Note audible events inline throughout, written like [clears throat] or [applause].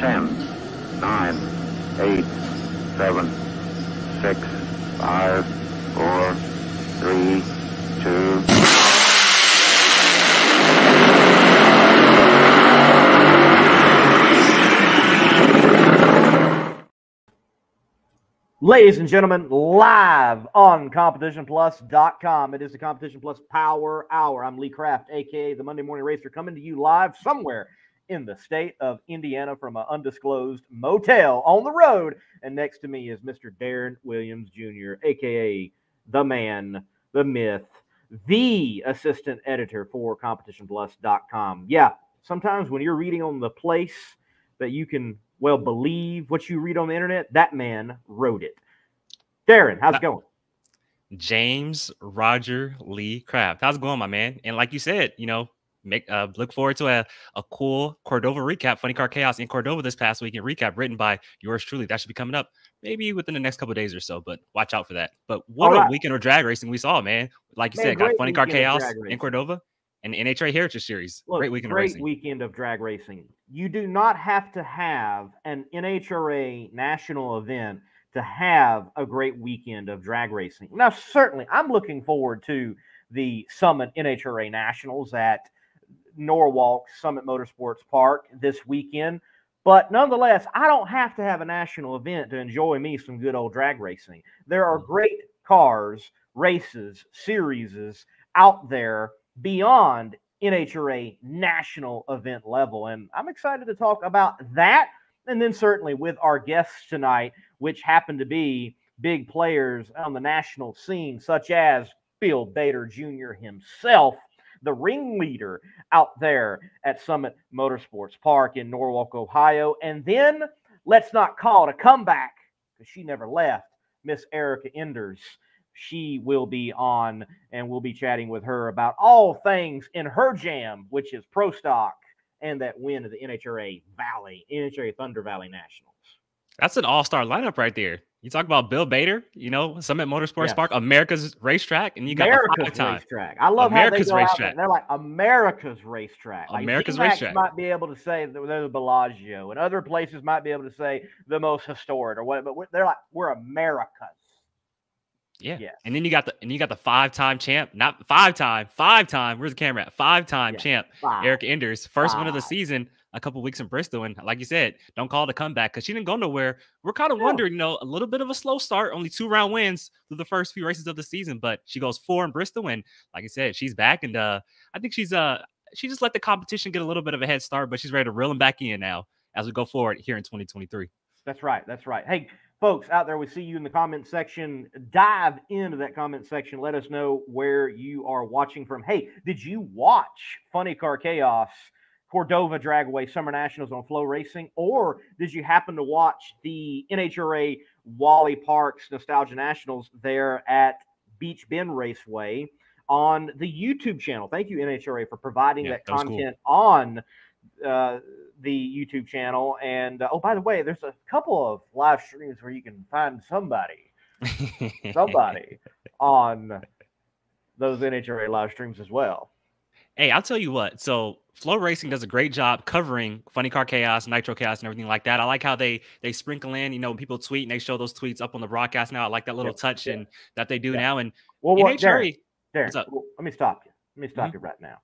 10, 9, 8, 7, 6, 5, 4, 3, 2, Ladies and gentlemen, live on CompetitionPlus.com. It is the Competition Plus Power Hour. I'm Lee Kraft, aka the Monday Morning Racer, coming to you live somewhere in the state of Indiana from an undisclosed motel on the road. And next to me is Mr. Darren Williams Jr., aka the man, the myth, the assistant editor for CompetitionPlus.com. Yeah, sometimes when you're reading on the place that you can well believe what you read on the internet, that man wrote it. Darren, how's it going? James Roger Lee Kraft. How's it going, my man? And like you said, you know, make uh, look forward to a, a cool Cordova recap, Funny Car Chaos in Cordova this past weekend recap written by yours truly. That should be coming up maybe within the next couple days or so, but watch out for that. But what a weekend of drag racing we saw, man. Like you man, said, got Funny Car Chaos in Cordova and NHRA Heritage Series. Look, great weekend great of racing. weekend of drag racing. You do not have to have an NHRA national event to have a great weekend of drag racing. Now, certainly, I'm looking forward to the Summit NHRA Nationals at Norwalk Summit Motorsports Park this weekend. But nonetheless, I don't have to have a national event to enjoy me some good old drag racing. There are mm-hmm. great cars, races, series out there beyond NHRA national event level. And I'm excited to talk about that. And then certainly with our guests tonight, which happen to be big players on the national scene, such as Bill Bader Jr. himself, the ringleader out there at Summit Motorsports Park in Norwalk, Ohio. And then let's not call it a comeback because she never left, Miss Erica Enders she will be on and we'll be chatting with her about all things in her jam, which is Pro Stock and that win of the NHRA Valley, NHRA Thunder Valley Nationals. That's an all star lineup right there. You talk about Bill Bader, you know, Summit Motorsports yes. Park, America's racetrack, and you got America's racetrack. I love America's how they go racetrack. they're like America's racetrack. Like America's racetrack might be able to say they're the Bellagio, and other places might be able to say the most historic or what, but they're like we're America's. Yeah. Yes. And then you got the and you got the five time champ, not five time, five time. Where's the camera at? Five time yes. champ, five. Eric Enders, first five. one of the season. A couple weeks in Bristol, and like you said, don't call it a comeback because she didn't go nowhere. We're kind of yeah. wondering, you know, a little bit of a slow start, only two round wins through the first few races of the season, but she goes four in Bristol, and like I said, she's back, and uh, I think she's uh, she just let the competition get a little bit of a head start, but she's ready to reel them back in now as we go forward here in 2023. That's right. That's right. Hey, folks out there, we see you in the comment section. Dive into that comment section. Let us know where you are watching from. Hey, did you watch Funny Car Chaos, Cordova Dragway Summer Nationals on Flow Racing, or did you happen to watch the NHRA Wally Parks Nostalgia Nationals there at Beach Bend Raceway on the YouTube channel? Thank you, NHRA, for providing yeah, that, that content cool. on. Uh, the YouTube channel. And uh, oh, by the way, there's a couple of live streams where you can find somebody, [laughs] somebody on those NHRA live streams as well. Hey, I'll tell you what. So Flow Racing does a great job covering Funny Car Chaos, Nitro Chaos, and everything like that. I like how they they sprinkle in, you know, people tweet and they show those tweets up on the broadcast now. I like that little touch and that they do now. And well, well Darren, Darren, well, let me stop you. Let me stop mm-hmm. you right now.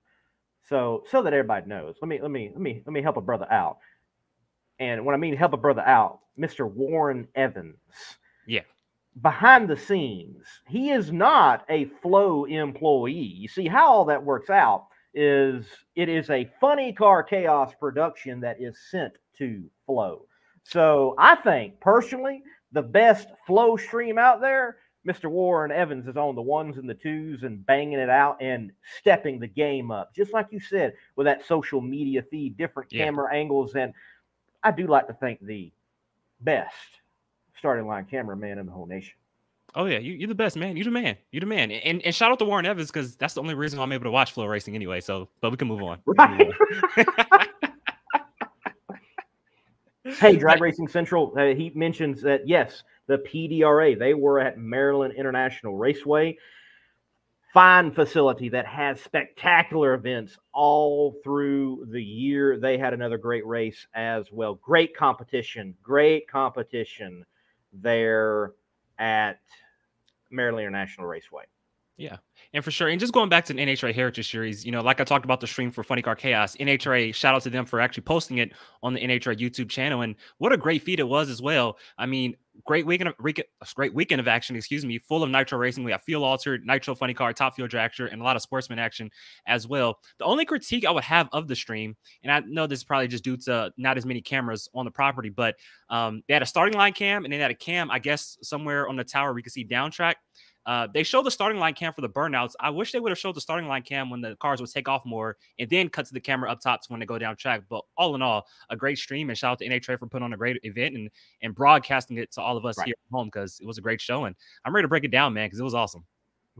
So so that everybody knows, let me let me let me let me help a brother out. And when I mean help a brother out, Mr. Warren Evans. Yeah. Behind the scenes, he is not a flow employee. You see how all that works out is it is a funny car chaos production that is sent to flow. So I think personally, the best flow stream out there Mr. Warren Evans is on the ones and the twos and banging it out and stepping the game up, just like you said, with that social media feed, different yeah. camera angles. And I do like to think the best starting line cameraman in the whole nation. Oh yeah, you, are the best man. You're the man. You're the man. And and shout out to Warren Evans because that's the only reason I'm able to watch flow racing anyway. So, but we can move on. Right. [laughs] hey, Drag [laughs] Racing Central. Uh, he mentions that yes, the PDRA. They were at Maryland International Raceway. fine facility that has spectacular events all through the year. They had another great race as well. Great competition, great competition there at Maryland International Raceway. Yeah, and for sure. And just going back to the NHRA Heritage Series, you know, like I talked about the stream for Funny Car Chaos, NHRA, shout out to them for actually posting it on the NHRA YouTube channel. And what a great feat it was as well. I mean, great weekend, of great weekend of action, excuse me, full of nitro racing. We have fuel altered, nitro funny car, top fuel dragster, and a lot of sportsman action as well. The only critique I would have of the stream, and I know this is probably just due to not as many cameras on the property, but um, they had a starting line cam and they had a cam, I guess, somewhere on the tower we could see down track. Uh, they showed the starting line cam for the burnouts. I wish they would have showed the starting line cam when the cars would take off more and then cut to the camera up top when they go down track. But all in all, a great stream and shout out to NHRA for putting on a great event and and broadcasting it to all of us right. here at home because it was a great show. And I'm ready to break it down, man, because it was awesome.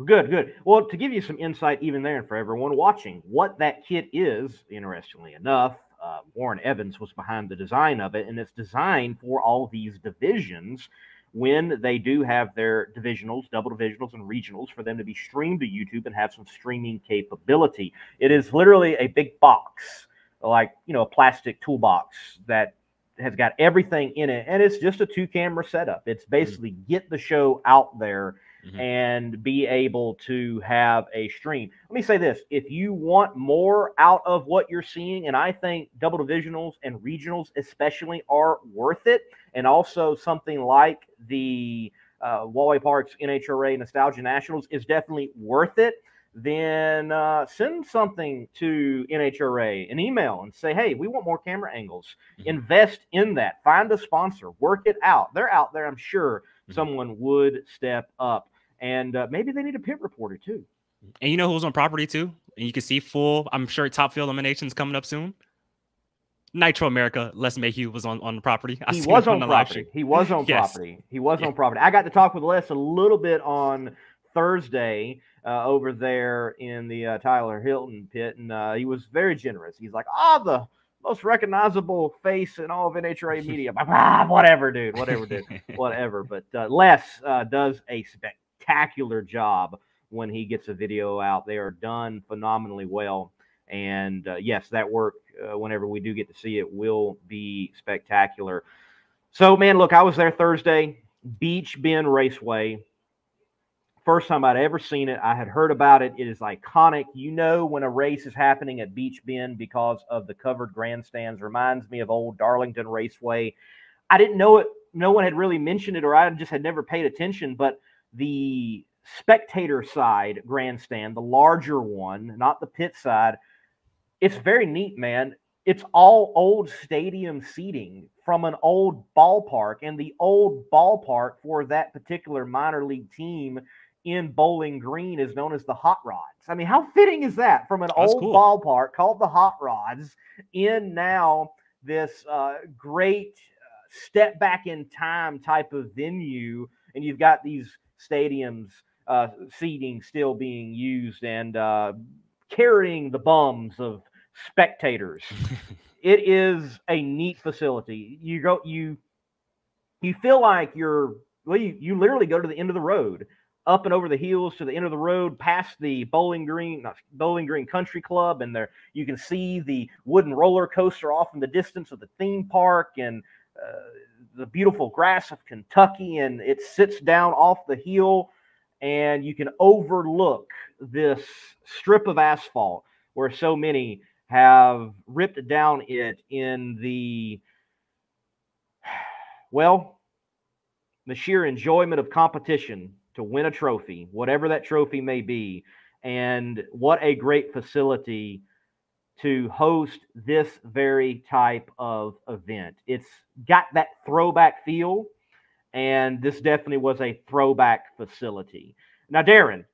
Good, good. Well, to give you some insight, even there, and for everyone watching, what that kit is, interestingly enough, uh, Warren Evans was behind the design of it, and it's designed for all these divisions when they do have their divisionals, double divisionals, and regionals for them to be streamed to YouTube and have some streaming capability. It is literally a big box, like, you know, a plastic toolbox that has got everything in it. And it's just a two camera setup. It's mm-hmm. basically get the show out there mm-hmm. and be able to have a stream. Let me say this if you want more out of what you're seeing, and I think double divisionals and regionals especially are worth it, and also something like the uh, Wally Parks NHRA Nostalgia Nationals is definitely worth it then uh, send something to NHRA, an email, and say, hey, we want more camera angles. Mm-hmm. Invest in that. Find a sponsor. Work it out. They're out there. I'm sure. Someone would step up and uh, maybe they need a pit reporter too. And you know who's on property too? And you can see full. I'm sure top fuel eliminations coming up soon. Nitro America, Les Mayhew was on, on the property. I he was on, [laughs] on property. He was on yes. property. He was yeah. on property. I got to talk with Les a little bit on Thursday uh, over there in the uh, Tyler Hilton pit, and uh, he was very generous. He's like, "Ah, oh, the most recognizable face in all of NHRA [laughs] media." ah, whatever, dude. Whatever, dude. [laughs] whatever. But uh, Les uh, does a spectacular spectacular job when he gets a video out. They are done phenomenally well. And uh, yes, that work, uh, whenever we do get to see it, will be spectacular. So, man, look, I was there Thursday, Beach Bend Raceway. First time I'd ever seen it. I had heard about it. It is iconic. You know when a race is happening at Beach Bend because of the covered grandstands. Reminds me of old Darlington Raceway. I didn't know it. No one had really mentioned it, or I just had never paid attention. But the spectator side grandstand, the larger one, not the pit side, it's very neat, man. It's all old stadium seating from an old ballpark, and the old ballpark for that particular minor league team in Bowling Green is known as the Hot Rods. I mean, how fitting is that from an That's old cool. ballpark called the Hot Rods in now this uh, great uh, step back in time type of venue, and you've got these stadiums uh, seating still being used and uh, carrying the bums of spectators. [laughs] it is a neat facility. You go, you you feel like you're well, you, you literally go to the end of the road, up and over the hills to the end of the road, past the Bowling Green, Bowling Green Country Club, and there you can see the wooden roller coaster off in the distance of the theme park and. Uh, the beautiful grass of Kentucky, and it sits down off the hill, and you can overlook this strip of asphalt where so many have ripped down it in the well, the sheer enjoyment of competition to win a trophy, whatever that trophy may be. And what a great facility to host this very type of event. It's got that throwback feel, and this definitely was a throwback facility. Now, Darren,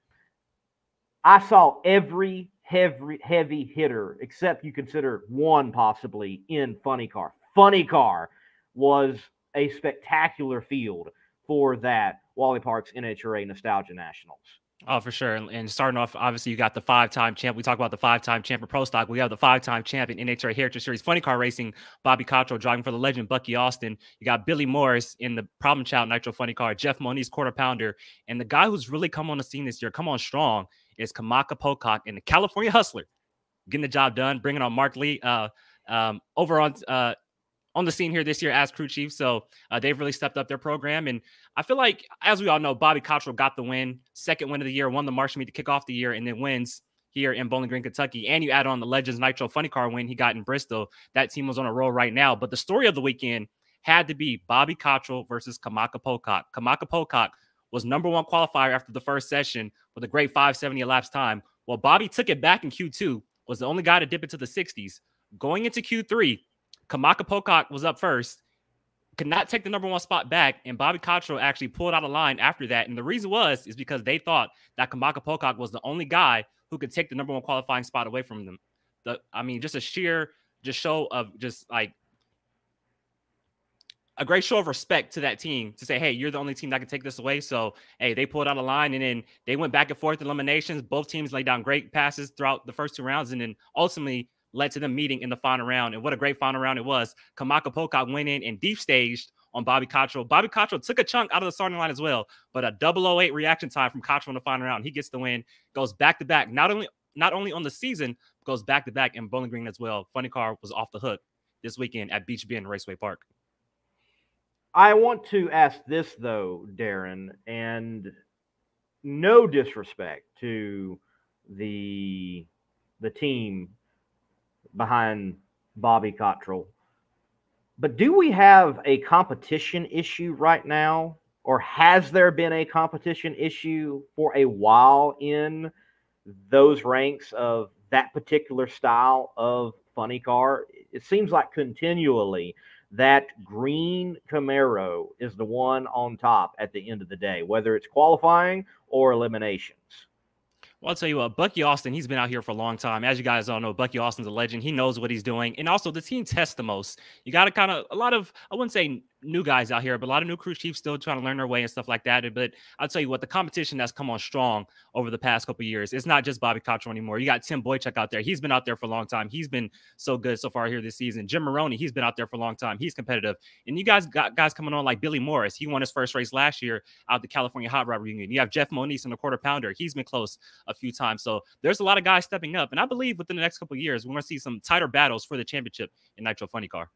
I saw every heavy heavy hitter except you consider one possibly in Funny Car. Funny Car was a spectacular field for that Wally Parks NHRA Nostalgia Nationals. Oh, for sure. And starting off, obviously, you got the five-time champ. We talk about the five-time champion pro stock. We have the five-time champion NHRA Heritage Series Funny Car Racing, Bobby Cottrell driving for the legend Bucky Austin. You got Billy Morris in the Problem Child Nitro Funny Car, Jeff Moniz quarter pounder, and the guy who's really come on the scene this year, come on strong, is Kamaka Pocock and the California Hustler getting the job done, bringing on Mark Lee uh, um, over on uh, on the scene here this year as crew chief. So uh, they've really stepped up their program. And I feel like, as we all know, Bobby Cottrell got the win, second win of the year, won the Marshall meet to kick off the year, and then wins here in Bowling Green, Kentucky. And you add on the Legends Nitro Funny Car win he got in Bristol. That team was on a roll right now. But the story of the weekend had to be Bobby Cottrell versus Kamaka Pocock. Kamaka Pocock was number one qualifier after the first session with a great 570 elapsed time. Well, Bobby took it back in Q2, was the only guy to dip into the 60s. Going into Q3, Kamaka Pocock was up first, could not take the number one spot back, and Bobby Cottrell actually pulled out a line after that. And the reason was is because they thought that Kamaka Pocock was the only guy who could take the number one qualifying spot away from them. The I mean, just a sheer just show of just like a great show of respect to that team to say, hey, you're the only team that can take this away. So, hey, they pulled out a line and then they went back and forth eliminations. Both teams laid down great passes throughout the first two rounds and then ultimately led to them meeting in the final round. And what a great final round it was. Kamaka Pocock went in and deep staged on Bobby Cottrell. Bobby Cottrell took a chunk out of the starting line as well, but a 008 reaction time from Cottrell in the final round. He gets the win, goes back to back, not only not only on the season, goes back to back in Bowling Green as well. Funny car was off the hook this weekend at Beach Bend Raceway Park. I want to ask this though, Darren, and no disrespect to the the team behind Bobby Cottrell, but do we have a competition issue right now, or has there been a competition issue for a while in those ranks of that particular style of funny car? It seems like continually that green Camaro is the one on top at the end of the day, whether it's qualifying or eliminations. Well, I'll tell you what, Bucky Austin, he's been out here for a long time. As you guys all know, Bucky Austin's a legend. He knows what he's doing. And also, the team tests the most. You got to kind of, a lot of, I wouldn't say new guys out here, but a lot of new crew chiefs still trying to learn their way and stuff like that. But I'll tell you what, the competition that's come on strong over the past couple years, it's not just Bobby Cottrell anymore. You got Tim Boychuk out there. He's been out there for a long time. He's been so good so far here this season. Jim Maroney, he's been out there for a long time. He's competitive. And you guys got guys coming on like Billy Morris. He won his first race last year out the California Hot Rod Reunion. You have Jeff Moniz in the quarter pounder. He's been close a few times. So there's a lot of guys stepping up. And I believe within the next couple years, we're going to see some tighter battles for the championship in Nitro Funny Car.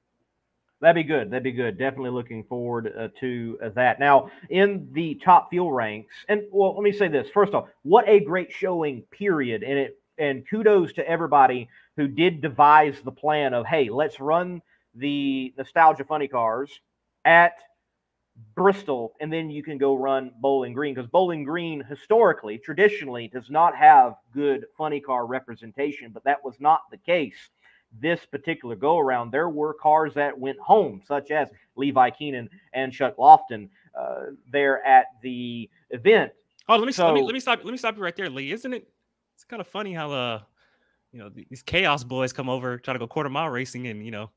That'd be good. That'd be good. Definitely looking forward uh, to uh, that. Now, in the top fuel ranks, and well, let me say this first off: what a great showing, period. And it and kudos to everybody who did devise the plan of, hey, let's run the nostalgia funny cars at Bristol, and then you can go run Bowling Green because Bowling Green historically, traditionally, does not have good funny car representation, but that was not the case this particular go around, there were cars that went home, such as Levi Keenan and Chuck Lofton uh, there at the event. Oh, let me, so, let me let me stop let me stop you right there, Lee. Isn't it? It's kind of funny how uh, you know, these chaos boys come over try to go quarter mile racing and you know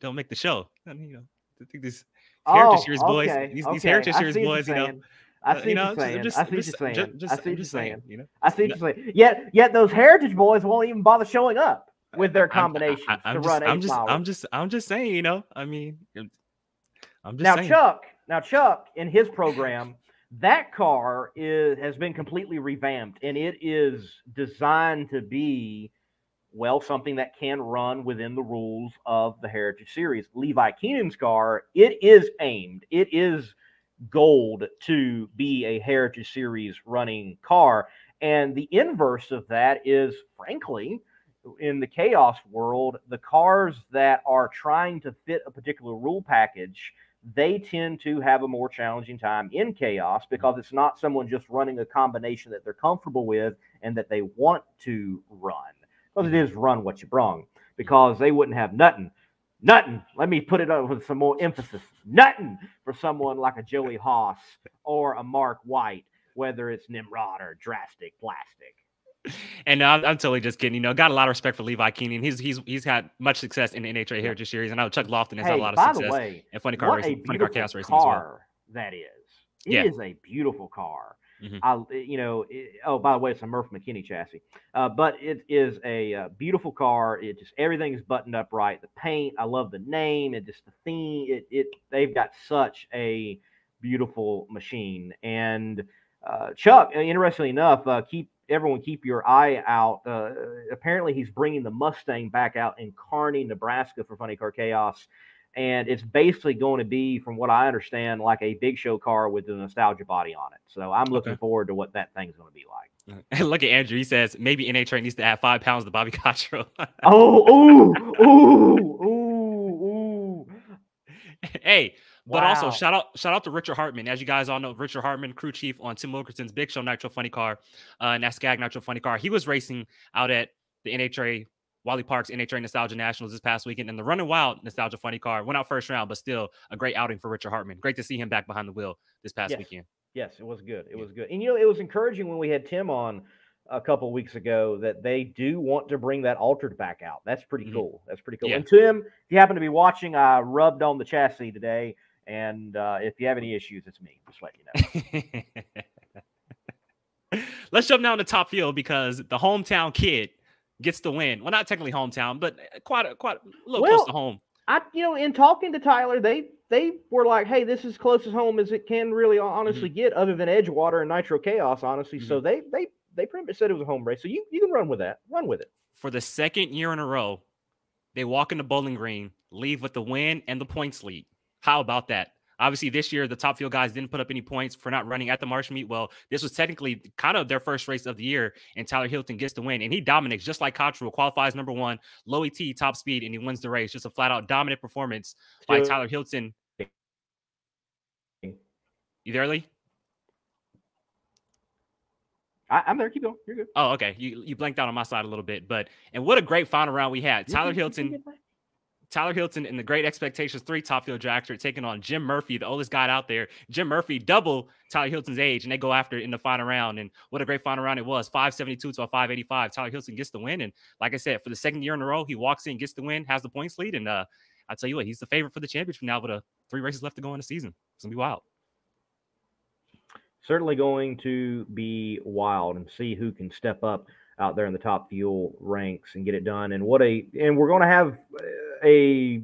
don't make the show. And you know, I think these heritage oh, series boys, these, okay. these heritage series boys, you know. I see what you're saying. I see what you're saying. I see what you're saying. You know, I see what you're saying. Yet, yet those heritage boys won't even bother showing up with their combinations I'm, I, am to just, run I'm just, miles. I'm just, I'm just saying, you know, I mean, I'm just now saying. Chuck. Now Chuck in his program, that car is has been completely revamped, and it is designed to be well something that can run within the rules of the Heritage Series. Levi Keenan's car, it is aimed, it is gold to be a Heritage Series running car. And the inverse of that is, frankly, in the chaos world, the cars that are trying to fit a particular rule package, they tend to have a more challenging time in chaos because it's not someone just running a combination that they're comfortable with and that they want to run. Because it is run what you brung. Because they wouldn't have nothing. Nothing. Let me put it up with some more emphasis. Nothing for someone like a Joey Haas or a Mark White, whether it's Nimrod or Drastic Plastic [laughs] and I'm, I'm, totally just kidding. You know, got a lot of respect for Levi Keenan. He's he's he's had much success in the NHRA Heritage Series, and I know Chuck Lofton has hey, had a lot of success way, in funny car racing, funny car chaos racing as well. That is, it yeah. is a beautiful car. Mm-hmm. I, you know, it, oh, by the way, it's a Murph McKinney chassis, uh, but it is a uh, beautiful car. It just everything is buttoned up right. The paint, I love the name, and just the theme. It, it they've got such a beautiful machine, and uh, Chuck, uh, interestingly enough, uh, keep everyone keep your eye out. Uh, apparently, he's bringing the Mustang back out in Kearney, Nebraska for Funny Car Chaos. And it's basically going to be, from what I understand, like a big show car with the nostalgia body on it. So I'm looking okay. forward to what that thing's going to be like. And [laughs] look at Andrew. He says maybe NHRA needs to add five pounds to Bobby [laughs] Cottrell. oh, ooh, ooh, [laughs] ooh, ooh. Hey, but wow. also shout out shout out to Richard Hartman. As you guys all know, Richard Hartman, crew chief on Tim Wilkerson's Big Show Nitro Funny Car, uh, and that Skag Nitro Funny Car. He was racing out at the NHRA Wally Parks NHRA Nostalgia Nationals this past weekend, and the Running Wild Nostalgia Funny Car went out first round, but still a great outing for Richard Hartman. Great to see him back behind the wheel this past yes. weekend. Yes, it was good. It yeah. was good, and you know it was encouraging when we had Tim on a couple weeks ago that they do want to bring that altered back out. That's pretty mm-hmm. cool. That's pretty cool. Yeah. And Tim, if you happen to be watching, I rubbed on the chassis today and uh, if you have any issues, it's me. Just let you know. [laughs] Let's jump down to top fuel because the hometown kid gets the win. Well, not technically hometown, but uh, quite a, quite a little well, close to home. I, you know, in talking to Tyler, they they were like, "Hey, this is close as home as it can really honestly mm-hmm. get, other than Edgewater and Nitro Chaos, honestly." Mm-hmm. So they they they pretty much said it was a home race. So you you can run with that. Run with it. For the second year in a row, they walk into Bowling Green, leave with the win and the points lead. How about that? Obviously, this year the top fuel guys didn't put up any points for not running at the Marsh meet. Well, this was technically kind of their first race of the year, and Tyler Hilton gets the win, and he dominates just like Cottrell, qualifies number one, low ET, top speed, and he wins the race. Just a flat out dominant performance by Tyler Hilton. You there, Lee? I, am there. Keep going. You're good. Oh, okay. You you blanked out on my side a little bit, but and what a great final round we had. Tyler Hilton Tyler Hilton in the Great Expectations 3 top fuel dragster taking on Jim Murphy, the oldest guy out there. Jim Murphy, double Tyler Hilton's age, and they go after it in the final round. And what a great final round it was 572 to a 585. Tyler Hilton gets the win. And like I said, for the second year in a row, he walks in, gets the win, has the points lead. And uh, I tell you what, he's the favorite for the championship now with uh, three races left to go in the season. It's going to be wild. Certainly going to be wild and see who can step up out there in the top fuel ranks and get it done. And what a and we're going to have a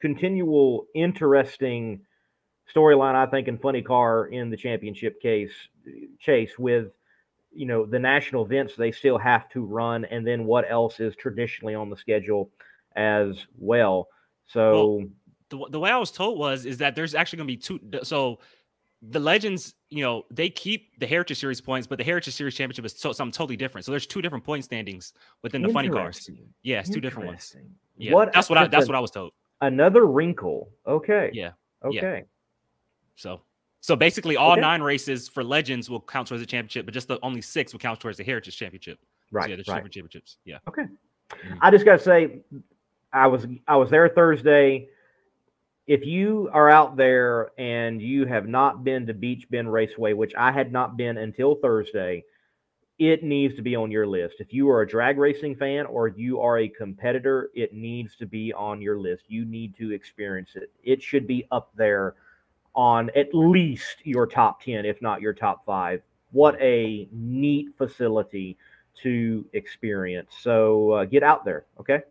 continual interesting storyline, I think, in Funny Car in the championship case chase with you know the national events they still have to run, and then what else is traditionally on the schedule as well. So well, the, the way I was told was is that there's actually going to be two. So the legends, you know, they keep the Heritage Series points, but the Heritage Series Championship is so, something totally different. So there's two different point standings within the funny cars. Yes, two different ones. Yeah, what that's what I that's what I was told. Another wrinkle. Okay. Yeah. Okay. Yeah. So so basically all okay. nine races for legends will count towards the championship, but just the only six will count towards the heritage championship. Right. So yeah, the right. championships. Yeah. Okay. Mm-hmm. I just gotta say I was I was there Thursday. If you are out there and you have not been to Beach Bend Raceway, which I had not been until Thursday, it needs to be on your list. If you are a drag racing fan or you are a competitor, it needs to be on your list. You need to experience it. It should be up there on at least your top 10, if not your top five. What a neat facility to experience. So uh, get out there, okay?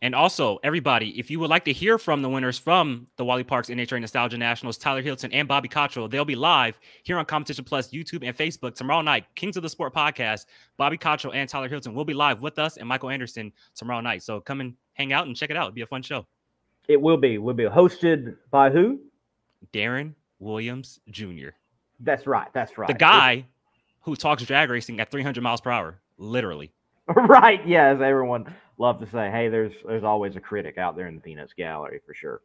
And also, everybody, if you would like to hear from the winners from the Wally Parks NHRA Nostalgia Nationals, Tyler Hilton and Bobby Cottrell, they'll be live here on Competition Plus, YouTube, and Facebook tomorrow night. Kings of the Sport podcast. Bobby Cottrell and Tyler Hilton will be live with us and Michael Anderson tomorrow night. So come and hang out and check it out. It'll be a fun show. It will be. Will be hosted by who? Darren Williams Jr. That's right. That's right. The guy it's... who talks drag racing at 300 miles per hour, literally. [laughs] right. Yes, everyone love to say, hey, there's there's always a critic out there in the Peanuts gallery for sure.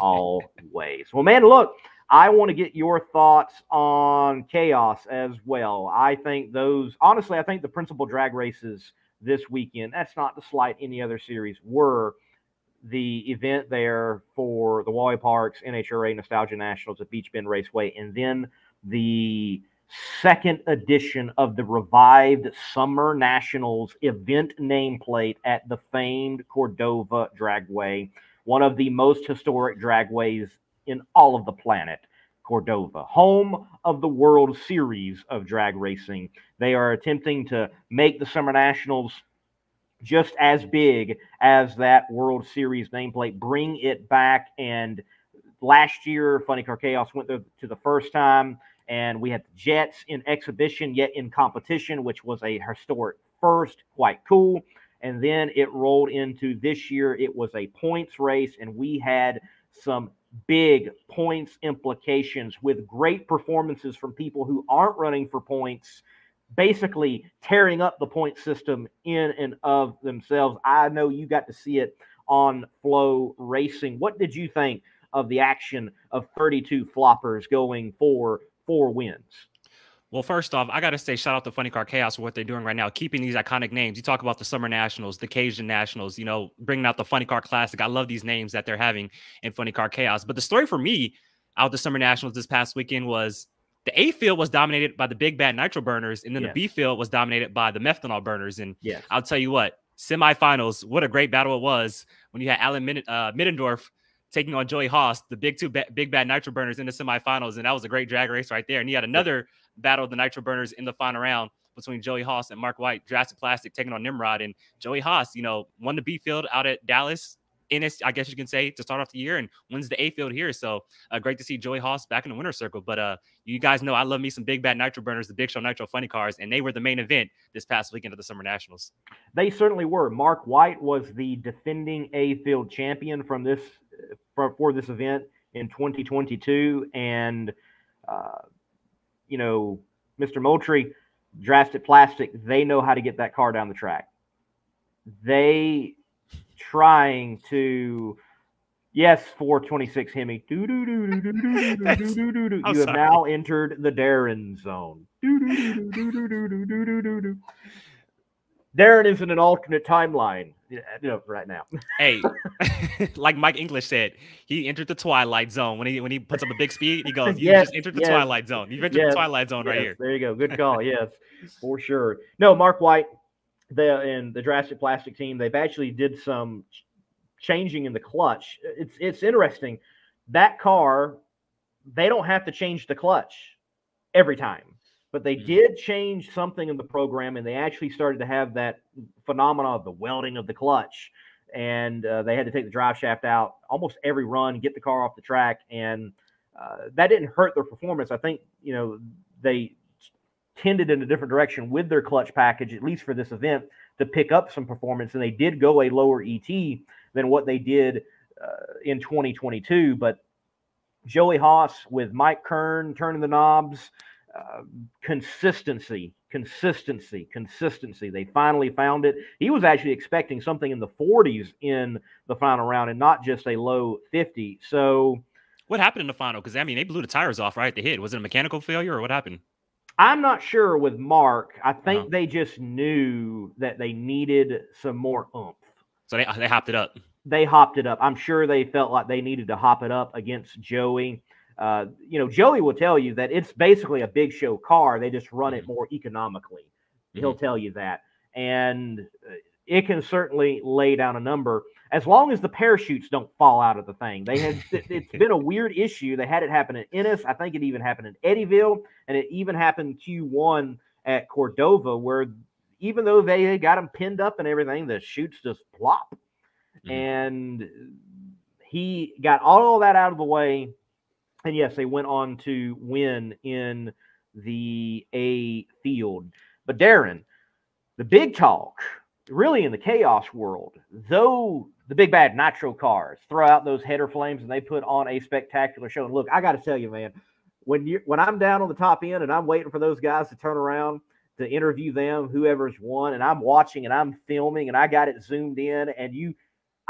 Always. well, man, look, I want to get your thoughts on chaos as well. I think those honestly, I think the principal drag races this weekend, that's not to slight any other series, were the event there for the Wally Parks NHRA Nostalgia Nationals at Beach Bend Raceway, and then the second edition of the revived Summer Nationals event nameplate at the famed Cordova Dragway, one of the most historic dragways in all of the planet. Cordova, home of the World Series of drag racing. They are attempting to make the Summer Nationals just as big as that World Series nameplate, bring it back. And last year, Funny Car Chaos went there to the first time and we had the Jets in exhibition, yet in competition, which was a historic first, quite cool. And then it rolled into this year. It was a points race, and we had some big points implications with great performances from people who aren't running for points, basically tearing up the point system in and of themselves. I know you got to see it on Flow Racing. What did you think of the action of 32 floppers going for four wins? Well, first off, I got to say, shout out to Funny Car Chaos for what they're doing right now, keeping these iconic names. You talk about the Summer Nationals, the Cajun Nationals, you know, bringing out the Funny Car Classic. I love these names that they're having in Funny Car Chaos. But the story for me out the Summer Nationals this past weekend was the A field was dominated by the big bad nitro burners, and then the B field was dominated by the methanol burners. And yes. I'll tell you what, semifinals, what a great battle it was when you had Alan uh, Middendorf taking on Joey Haas, the big two ba- big bad nitro burners in the semifinals, and that was a great drag race right there. And he had another battle of the nitro burners in the final round between Joey Haas and Mark White, Drastic Plastic taking on Nimrod, and Joey Haas, you know, won the B field out at Dallas. In his, I guess you can say, to start off the year, and wins the A field here. So uh, great to see Joey Haas back in the winner circle. But uh, you guys know I love me some big bad nitro burners, the Big Show Nitro Funny Cars, and they were the main event this past weekend at the Summer Nationals. They certainly were. Mark White was the defending A field champion from this for, for this event in 2022. And, uh, you know, Mr. Moultrie, Drastic Plastic, they know how to get that car down the track. They trying to Yes, 426 Hemi. Do, do, do, do, do, do, do, do, do, You have now entered the Darren zone. Darren is in an alternate timeline you know, right now. hey, [laughs] [laughs] like Mike English said, he entered the twilight zone when he when he puts up a big speed. He goes, "You yes, just entered the yes, twilight zone. You've entered yes, the twilight zone right here." There you go. Good call. [laughs] yes, for sure. No, Mark White, the and the Drastic Plastic team, they've actually did some changing in the clutch. It's it's interesting. That car, they don't have to change the clutch every time but they mm-hmm. did change something in the program and they actually started to have that phenomena of the welding of the clutch and uh, they had to take the drive shaft out almost every run get the car off the track and uh, that didn't hurt their performance i think you know they tended in a different direction with their clutch package at least for this event to pick up some performance and they did go a lower et than what they did uh, in 2022 but joey haas with mike kern turning the knobs uh, consistency, consistency, consistency. They finally found it. He was actually expecting something in the 40s in the final round and not just a low 50. So, what happened in the final? Because I mean, they blew the tires off right at the hit. Was it a mechanical failure or what happened? I'm not sure with Mark. I think uh-huh. they just knew that they needed some more oomph. So they they hopped it up. They hopped it up. I'm sure they felt like they needed to hop it up against Joey. Uh, you know, Joey will tell you that it's basically a big show car. They just run it mm-hmm. more economically. Mm-hmm. He'll tell you that. And uh, it can certainly lay down a number as long as the parachutes don't fall out of the thing. They had [laughs] it's been a weird issue. They had it happen in Ennis. I think it even happened in Eddyville, and it even happened Q1 at Cordova, where even though they got him pinned up and everything, the chutes just plop. Mm-hmm. And he got all of that out of the way and yes, they went on to win in the A field. But Darren, the big talk, really in the chaos world, though the big bad nitro cars throw out those header flames and they put on a spectacular show. And look, I got to tell you, man, when you when I'm down on the top end and I'm waiting for those guys to turn around to interview them, whoever's won, and I'm watching and I'm filming and I got it zoomed in, and you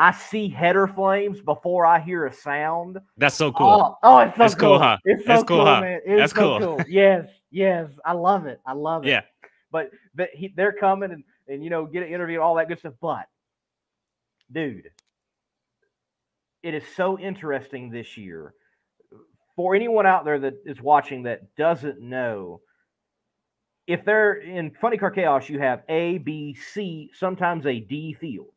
I see header flames before I hear a sound. That's so cool. Oh, oh it's so That's cool. cool, huh? It's so That's cool, cool huh? man. It's That's so cool. cool. Yes, yes. I love it. I love it. Yeah. But but he, they're coming and and you know get an interview, all that good stuff. But dude, it is so interesting this year for anyone out there that is watching that doesn't know. If they're in Funny Car Chaos, you have A, B, C, sometimes a D field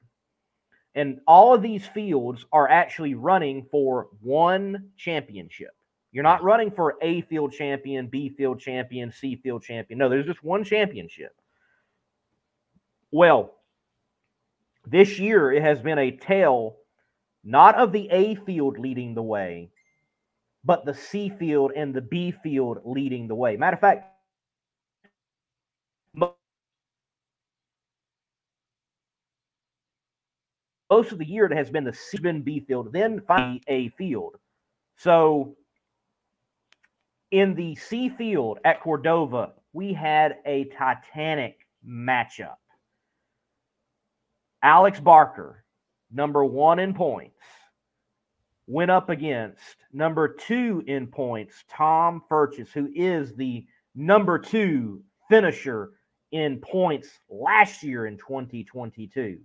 and all of these fields are actually running for one championship. You're not running for A field champion, B field champion, C field champion. No, there's just one championship. Well, this year it has been a tale not of the A field leading the way, but the C field and the B field leading the way. Matter of fact, most of the year it has been the C and B field, then finally A field. So in the C field at Cordova, we had a titanic matchup. Alex Barker, number one in points, went up against number two in points, Tom Furches, who is the number two finisher in points last year in 2022.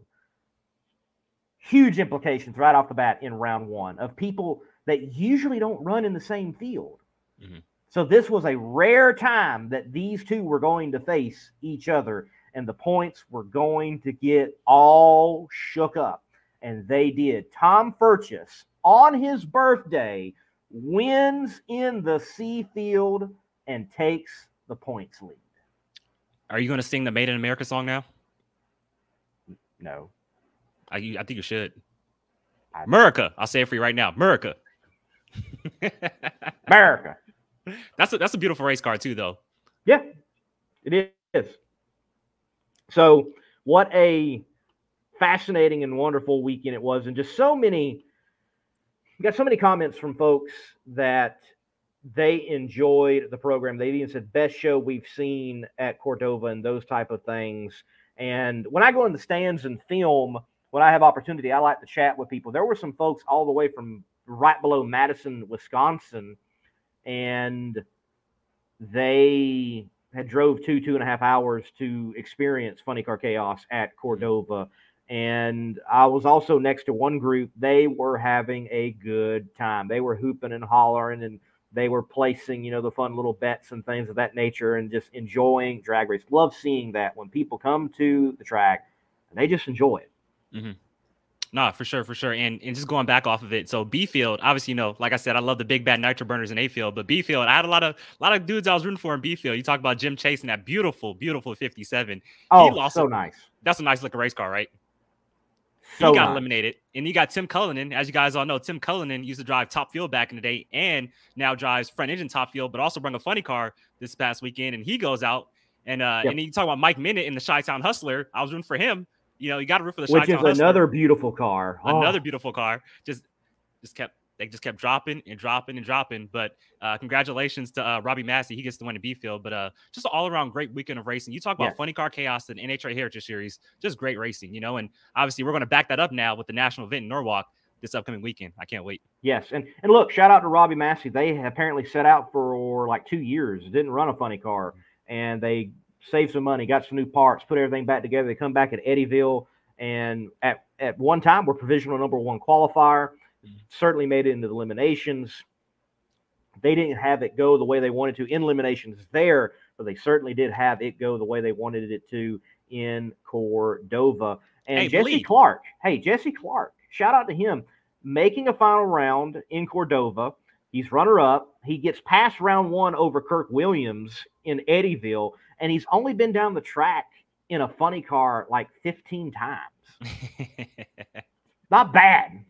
Huge implications right off the bat in round one of people that usually don't run in the same field. Mm-hmm. So this was a rare time that these two were going to face each other, and the points were going to get all shook up. And they did. Tom Furches on his birthday wins in the C field and takes the points lead. Are you going to sing the Made in America song now? No. I, I think you should. America. I'll say it for you right now. America. [laughs] America. That's a that's a beautiful race car too, though. Yeah, it is. So, what a fascinating and wonderful weekend it was, and just so many. got so many comments from folks that they enjoyed the program. They even said best show we've seen at Cordova and those type of things. And when I go in the stands and film, when I have opportunity, I like to chat with people. There were some folks all the way from right below Madison, Wisconsin, and they had drove two two and a half hours to experience funny car chaos at cordova. And i was also next to one group. They were having a good time. They were hooping and hollering and they were placing you know the fun little bets and things of that nature and just enjoying drag race. Love seeing that when people come to the track and they just enjoy it mm-hmm. No, for sure, for sure. And and just going back off of it. So B field, obviously, you know, like I said, I love the big bad nitro burners in A field, but B field, I had a lot of a lot of dudes I was rooting for in B field. You talk about Jim Chase and that beautiful, beautiful 57. Oh, he lost so a, nice. That's a nice looking race car, right? So he got nice. eliminated. And you got Tim Cullinan, as you guys all know, Tim Cullinan used to drive top fuel back in the day and now drives front engine top fuel, but also bring a funny car this past weekend. And he goes out and uh yep. and then you talk about Mike Minute in the Chi Town Hustler. I was rooting for him you know, you got to roof for the which is another beautiful car. Oh. Another beautiful car. Just, just kept they just kept dropping and dropping and dropping. But uh, congratulations to uh, Robbie Massey. He gets to win in B field. But uh, just an all around great weekend of racing. You talk about funny car chaos and NHRA Heritage Series, just great racing, you know. And obviously, we're going to back that up now with the national event in Norwalk this upcoming weekend. I can't wait. Yes, and and look, shout out to Robbie Massey. They apparently set out for like two years, didn't run a funny car, and they saved some money, got some new parts, put everything back together. They come back at Eddyville and at, at one time were provisional number one qualifier. Certainly made it into the eliminations. They didn't have it go the way they wanted to in eliminations there, but they certainly did have it go the way they wanted it to in Cordova. And hey, Jesse Clark, hey, Jesse Clark, shout out to him making a final round in Cordova. He's runner up. He gets past round one over Kirk Williams in Eddyville, and he's only been down the track in a funny car like 15 times. [laughs] Not bad.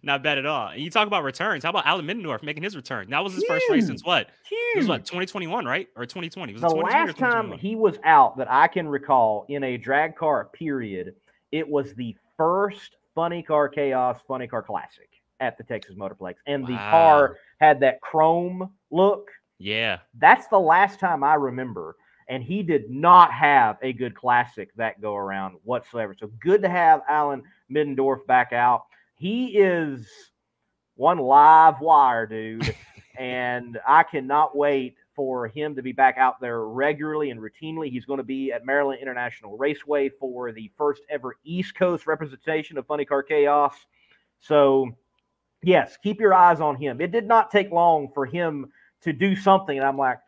Not bad at all. And you talk about returns. How about Alan Middendorf making his return? That was his Huge. first race since what? Huge. It was what 2021, right? Or 2020? Was the last time he was out that I can recall in a drag car period, it was the first Funny Car Chaos Funny Car Classic at the Texas Motorplex, and wow. the car had that chrome look. Yeah, that's the last time I remember and he did not have a good classic that go around whatsoever. So good to have Alan Middendorf back out. He is one live wire, dude, [laughs] and I cannot wait for him to be back out there regularly and routinely. He's going to be at Maryland International Raceway for the first ever East Coast representation of Funny Car Chaos. So, yes, keep your eyes on him. It did not take long for him to do something, and I'm like,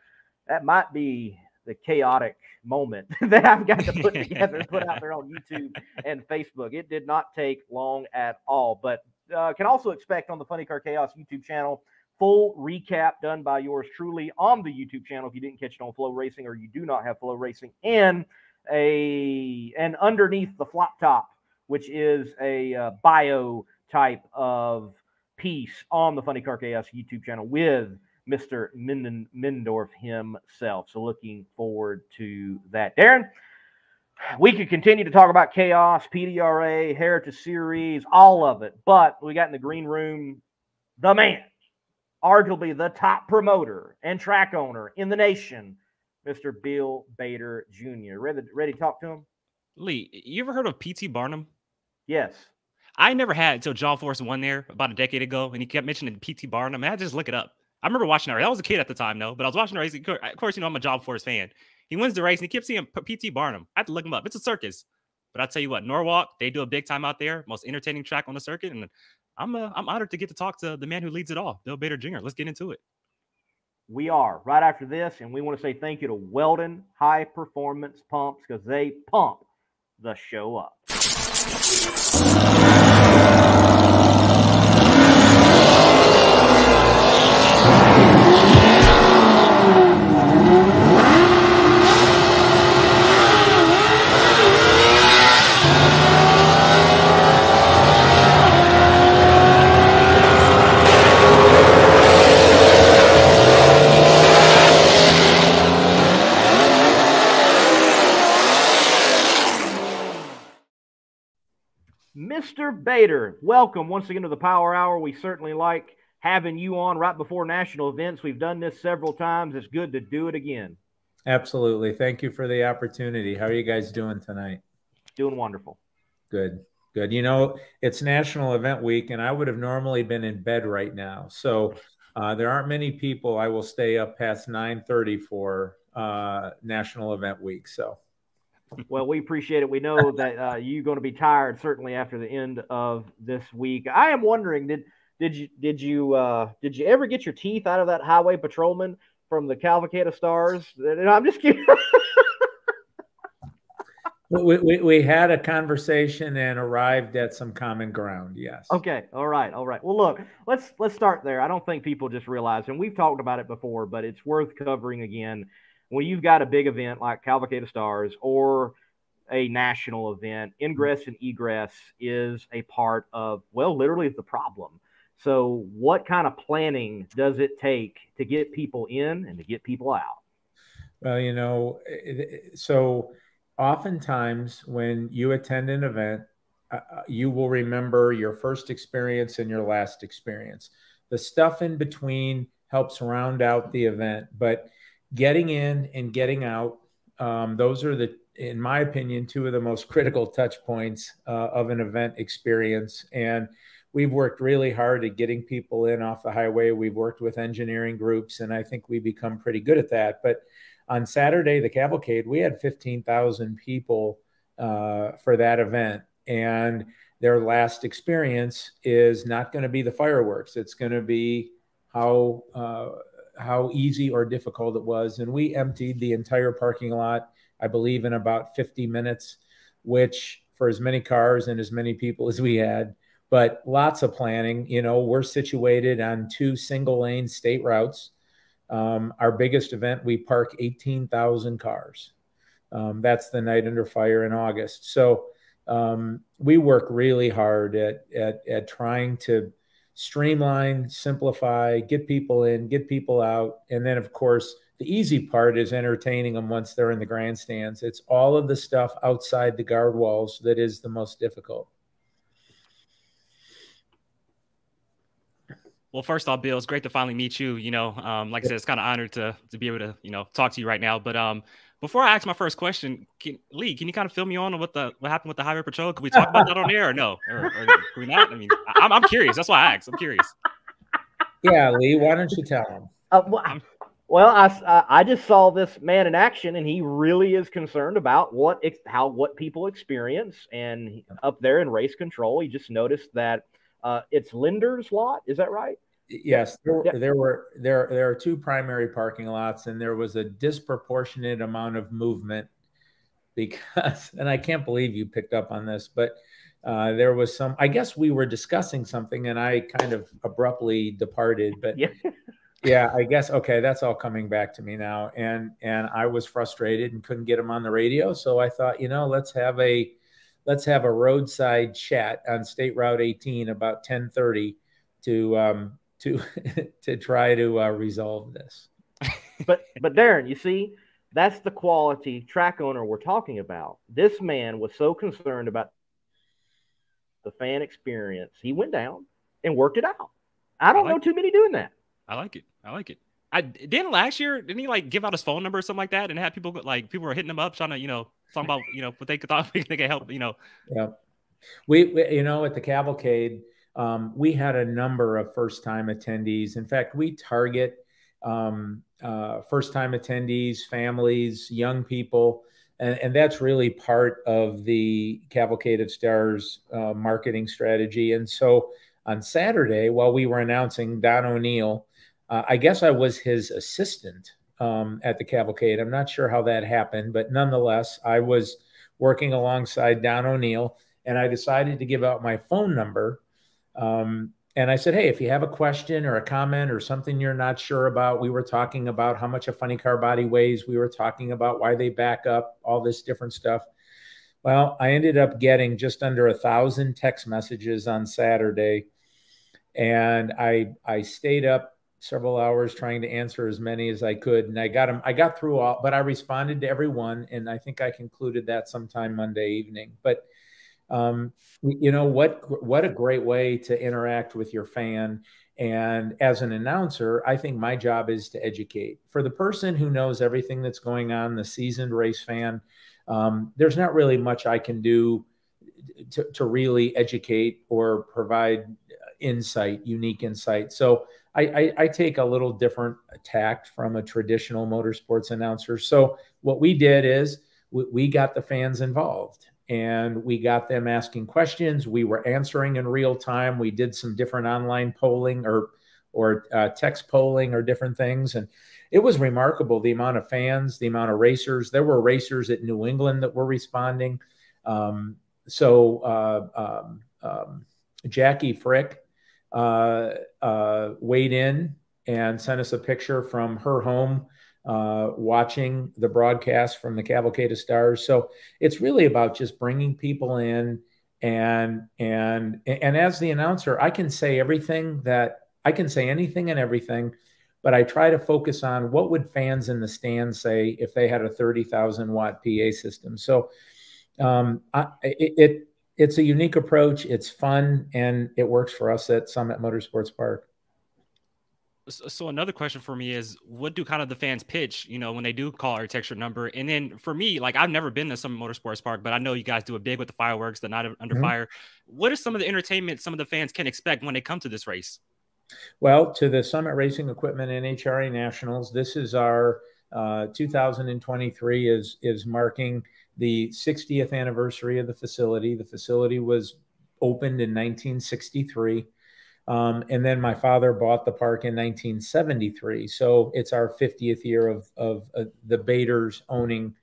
that might be the chaotic moment [laughs] that I've got to put together and put out there on YouTube and Facebook. It did not take long at all, but uh, can also expect on the Funny Car Chaos YouTube channel full recap done by yours truly on the YouTube channel if you didn't catch it on Flow Racing or you do not have Flow Racing and a and underneath the flop top, which is a uh, bio type of piece on the Funny Car Chaos YouTube channel with Mr. Middendorf himself. So looking forward to that. Darren, we could continue to talk about chaos, PDRA, Heritage Series, all of it, but we got in the green room the man, arguably the top promoter and track owner in the nation, Mr. Bill Bader Jr. Ready, ready to talk to him? Lee, you ever heard of PT Barnum? Yes. I never had until John Force won there about a decade ago, and he kept mentioning PT Barnum. I just look it up. I remember watching that race. I was a kid at the time, though, but I was watching the race. Of course, you know I'm a John Force fan. He wins the race, and he kept seeing PT Barnum. I had to look him up. It's a circus. But I'll tell you what, Norwalk, they do a big time out there, most entertaining track on the circuit, and I'm uh, I'm honored to get to talk to the man who leads it all, Bill Bader Jr. Let's get into it. We are right after this, and we want to say thank you to Weldon High Performance Pumps because they pump the show up. Bader, welcome once again to the Power Hour. We certainly like having you on right before national events. We've done this several times. It's good to do it again. Absolutely. Thank you for the opportunity. How are you guys doing tonight? Doing wonderful. Good. Good. You know, it's National Event Week, and I would have normally been in bed right now. So uh, there aren't many people I will stay up past 9:30 for uh, National Event Week. So well, we appreciate it. We know that uh, you're going to be tired certainly after the end of this week. I am wondering did did you did you uh, did you ever get your teeth out of that highway patrolman from the Cavalcade Stars? And I'm just kidding. [laughs] we, we, we had a conversation and arrived at some common ground. Yes. Okay. All right. All right. Well, look, let's let's start there. I don't think people just realize, and we've talked about it before, but it's worth covering again when you've got a big event like Cavalcade of Stars or a national event, ingress and egress is a part of, well, literally the problem. So, what kind of planning does it take to get people in and to get people out? Well, you know, so oftentimes when you attend an event, uh, uh, you will remember your first experience and your last experience. The stuff in between helps round out the event, but getting in and getting out. Um, those are the, in my opinion, two of the most critical touch points uh, of an event experience. And we've worked really hard at getting people in off the highway. We've worked with engineering groups, and I think we become pretty good at that. But on Saturday, the cavalcade, we had 15,000 people uh, for that event. And their last experience is not going to be the fireworks. It's going to be how uh, how easy or difficult it was. And we emptied the entire parking lot, I believe, in about 50 minutes, which for as many cars and as many people as we had, but lots of planning. You know, we're situated on two single lane state routes. Um, our biggest event, we park 18,000 cars. Um, that's the night under fire in August. So um, we work really hard at, at, at trying to streamline, simplify, get people in, get people out. And then, of course, the easy part is entertaining them once they're in the grandstands. It's all of the stuff outside the guard walls that is the most difficult. Well, first off, Bill, it's great to finally meet you. You know, um, like I said, it's kind of honored to to be able to you know talk to you right now. But um, before I ask my first question, can, Lee, can you kind of fill me on what the what happened with the highway patrol? Can we talk about that on air or no? Or, or can we not? I mean, I'm, I'm curious. That's why I asked. I'm curious. Yeah, Lee, why don't you tell him? Uh, well, well, I, I just saw this man in action, and he really is concerned about what how what people experience. And up there in race control, he just noticed that uh, it's Linder's lot. Is that right? Yes, there, yeah. there were there there are two primary parking lots, and there was a disproportionate amount of movement because, [laughs] and I can't believe you picked up on this, but uh, there was some. I guess we were discussing something, and I kind of abruptly departed. But yeah. yeah, I guess okay, that's all coming back to me now, and and I was frustrated and couldn't get him on the radio, so I thought, you know, let's have a let's have a roadside chat on State Route 18 about 1030 to um, to [laughs] to try to uh, resolve this. [laughs] but but Darren, you see, that's the quality track owner we're talking about. This man was so concerned about the fan experience, he went down and worked it out. I don't I like know too many doing that. I like it. I like it. I didn't last year. Didn't he like give out his phone number or something like that, and have people like people were hitting him up trying to you know talking about you know what they could [laughs] thought they could help you know. Yeah, we, we you know at the cavalcade um, we had a number of first time attendees. In fact, we target um, uh, first time attendees, families, young people. And, and, that's really part of the Cavalcade of Stars uh, marketing strategy. And so on Saturday, while we were announcing Don O'Neill, uh, I guess I was his assistant um, at the Cavalcade. I'm not sure how that happened, but nonetheless, I was working alongside Don O'Neill and I decided to give out my phone number um, and I said, hey, if you have a question or a comment or something you're not sure about, we were talking about how much a funny car body weighs. We were talking about why they back up, all this different stuff. Well, I ended up getting just under a thousand text messages on Saturday, and I I stayed up several hours trying to answer as many as I could, and I got them. I got through all, but I responded to everyone, and I think I concluded that sometime Monday evening. But um, you know what what a great way to interact with your fan. And as an announcer i think my job is to educate. For the person who knows everything that's going on the seasoned race fan um, there's not really much i can do to, to really educate or provide insight unique insight. So I, I, I, take a little different tact from a traditional motorsports announcer. So what we did is we, we got the fans involved and we got them asking questions. We were answering in real time. We did some different online polling or or uh, text polling or different things, and it was remarkable the amount of fans, the amount of racers. There were racers at New England that were responding. Um, so uh, um, um, Jackie Fricke uh, uh weighed in and sent us a picture from her home uh, watching the broadcast from the Cavalcade of Stars. So it's really about just bringing people in and and and as the announcer, I can say everything that I can say anything and everything, but I try to focus on what would fans in the stands say if they had a thirty thousand watt PA system. So um, I, it, it it's a unique approach. It's fun and it works for us at Summit Motorsports Park so another question for me is what do kind of the fans pitch you know when they do call our texture number? And then for me like i've never been to Summit Motorsports Park but i know you guys do a big with the fireworks the night under mm-hmm. fire. What is some of the entertainment some of the fans can expect when they come to this race? Well to the summit racing equipment nhra nationals this is our uh, 2023 is is marking the 60th anniversary of the facility. The facility was opened in 1963 um, and then my father bought the park in 1973. So it's our 50th year of, of uh, the Baders owning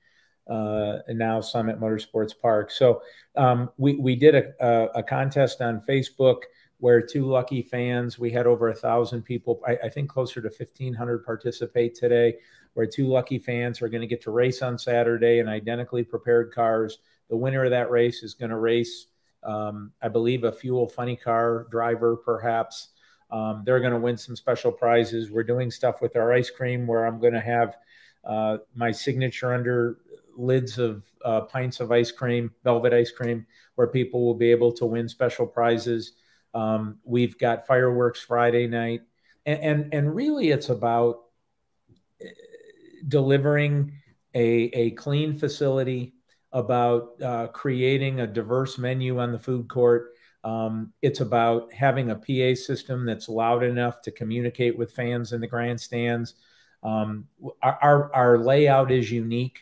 uh, now Summit Motorsports Park. So um, we, we did a, a, a, contest on Facebook where two lucky fans, we had over a thousand people, I, I think closer to 1,500 participate today, where two lucky fans are going to get to race on Saturday in identically prepared cars. The winner of that race is going to race um, I believe a fuel funny car driver, perhaps. Um, they're going to win some special prizes. We're doing stuff with our ice cream where I'm going to have uh, my signature under lids of uh, pints of ice cream, velvet ice cream, where people will be able to win special prizes. Um, we've got fireworks Friday night, and, and and really it's about uh, delivering a a clean facility about uh, creating a diverse menu on the food court. Um, it's about having a PA system that's loud enough to communicate with fans in the grandstands. Um, our, our layout is unique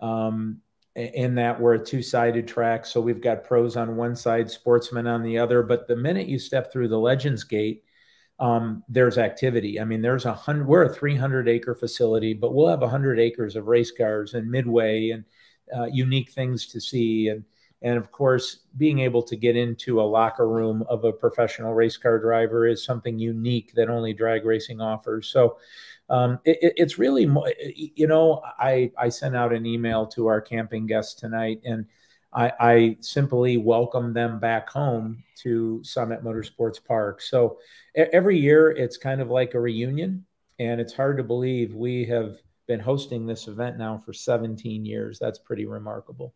um, in that we're a two sided track. So we've got pros on one side, sportsmen on the other. But the minute you step through the Legends Gate, um, there's activity. I mean, there's a hundred, we're a 300 acre facility, but we'll have 100 acres of race cars and midway and uh, unique things to see and and of course being able to get into a locker room of a professional race car driver is something unique that only drag racing offers so um, it, it's really you know i i sent out an email to our camping guests tonight and I, I, simply welcome them back home to Summit Motorsports Park. So every year it's kind of like a reunion, and it's hard to believe we have been hosting this event now for 17 years. That's pretty remarkable.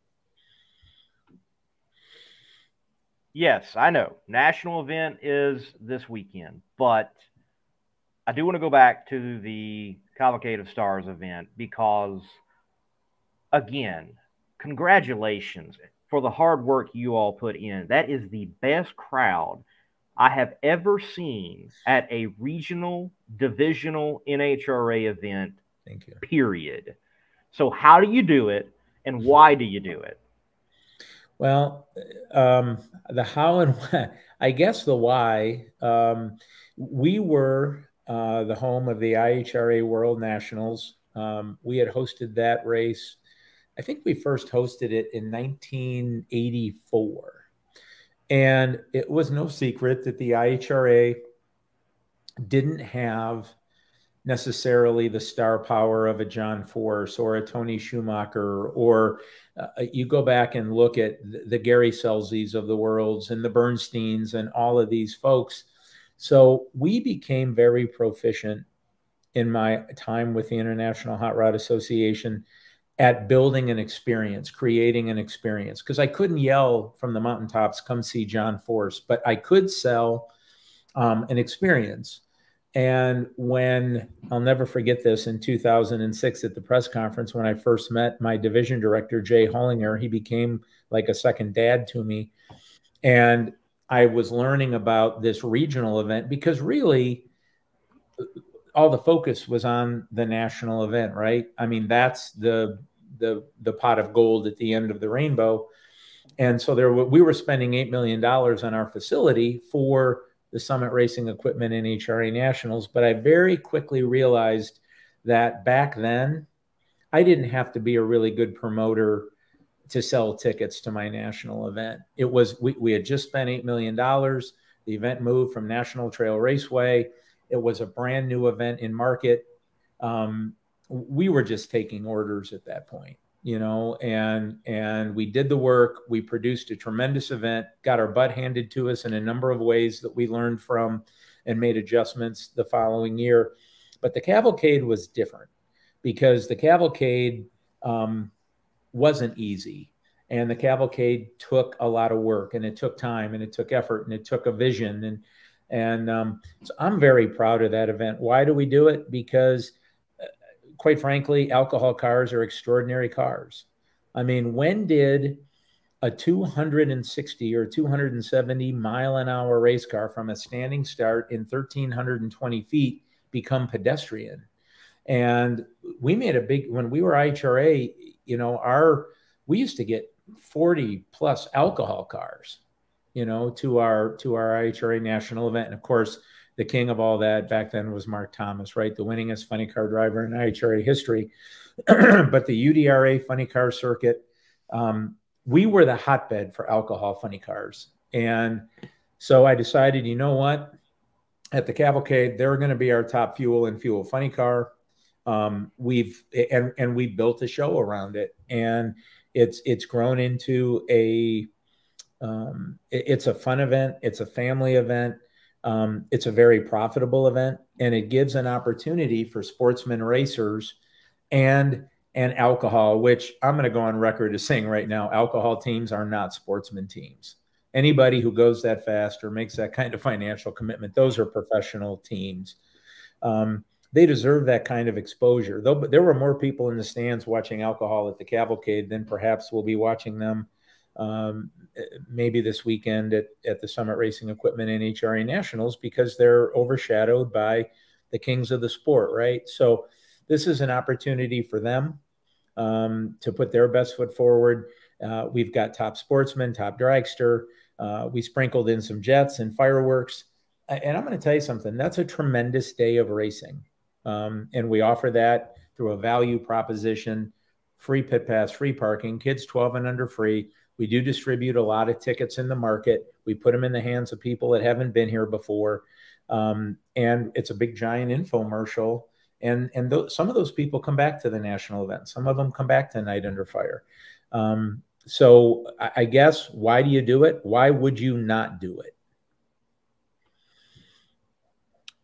Yes, I know. National event is this weekend, but I do want to go back to the Cavalcade of Stars event because, again, congratulations for the hard work you all put in. That is the best crowd I have ever seen at a regional, divisional NHRA event. Thank you. Period. So, how do you do it and why do you do it? Well, um, the how and why, I guess the why. Um, we were uh, the home of the IHRA World Nationals. Um, we had hosted that race. I think we first hosted it in 1984. And it was no secret that the IHRA didn't have necessarily the star power of a John Force or a Tony Schumacher, or uh, you go back and look at the, Gary Scelzis of the worlds and the Bernsteins and all of these folks. So we became very proficient in my time with the International Hot Rod Association at building an experience, creating an experience. Because I couldn't yell from the mountaintops, come see John Force, but I could sell um, an experience. And when I'll never forget this in 2006 at the press conference, when I first met my division director, Jay Hollinger, he became like a second dad to me. And I was learning about this regional event because really all the focus was on the national event, right? I mean, that's the the the pot of gold at the end of the rainbow. And so there we were spending 8 million dollars on our facility for the Summit Racing Equipment NHRA Nationals. But I very quickly realized that back then, I didn't have to be a really good promoter to sell tickets to my national event. It was, we, we had just spent $8 million. The event moved from National Trail Raceway. It was a brand new event in market. Um, we were just taking orders at that point you know and and we did the work we produced a tremendous event got our butt handed to us in a number of ways that we learned from and made adjustments the following year. But the cavalcade was different because the cavalcade um, wasn't easy and the cavalcade took a lot of work and it took time and it took effort and it took a vision and and um, so i'm very proud of that event. Why do we do it? Because quite frankly, alcohol cars are extraordinary cars. I mean, when did a 260 or 270 mile an hour race car from a standing start in 1320 feet become pedestrian? And we made a big, when we were IHRA, you know, our, we used to get 40 plus alcohol cars, you know, to our, to our IHRA national event. And of course, the king of all that back then was Mark Thomas, right? The winningest funny car driver in IHRA history. [clears throat] but the UDRA funny car circuit, um, we were the hotbed for alcohol funny cars. And so I decided, you know what? At the cavalcade, they're going to be our top fuel and fuel funny car. Um, we've and and we built a show around it, and it's it's grown into a um, it, it's a fun event. It's a family event. Um, it's a very profitable event and it gives an opportunity for sportsmen racers and and alcohol, which I'm going to go on record as saying right now, alcohol teams are not sportsman teams. Anybody who goes that fast or makes that kind of financial commitment, those are professional teams. Um, they deserve that kind of exposure. Though there were more people in the stands watching alcohol at the cavalcade than perhaps we'll be watching them um, maybe this weekend at, at the Summit Racing Equipment NHRA Nationals because they're overshadowed by the kings of the sport, right? So this is an opportunity for them um, to put their best foot forward. Uh, we've got top sportsmen, top dragster. Uh, we sprinkled in some jets and fireworks. And I'm going to tell you something that's a tremendous day of racing. Um, and we offer that through a value proposition free pit pass, free parking, kids 12 and under free. We do distribute a lot of tickets in the market. We put them in the hands of people that haven't been here before. Um, and it's a big giant infomercial. And, and th- some of those people come back to the national event. Some of them come back to Night Under Fire. Um, so I guess why do you do it? Why would you not do it?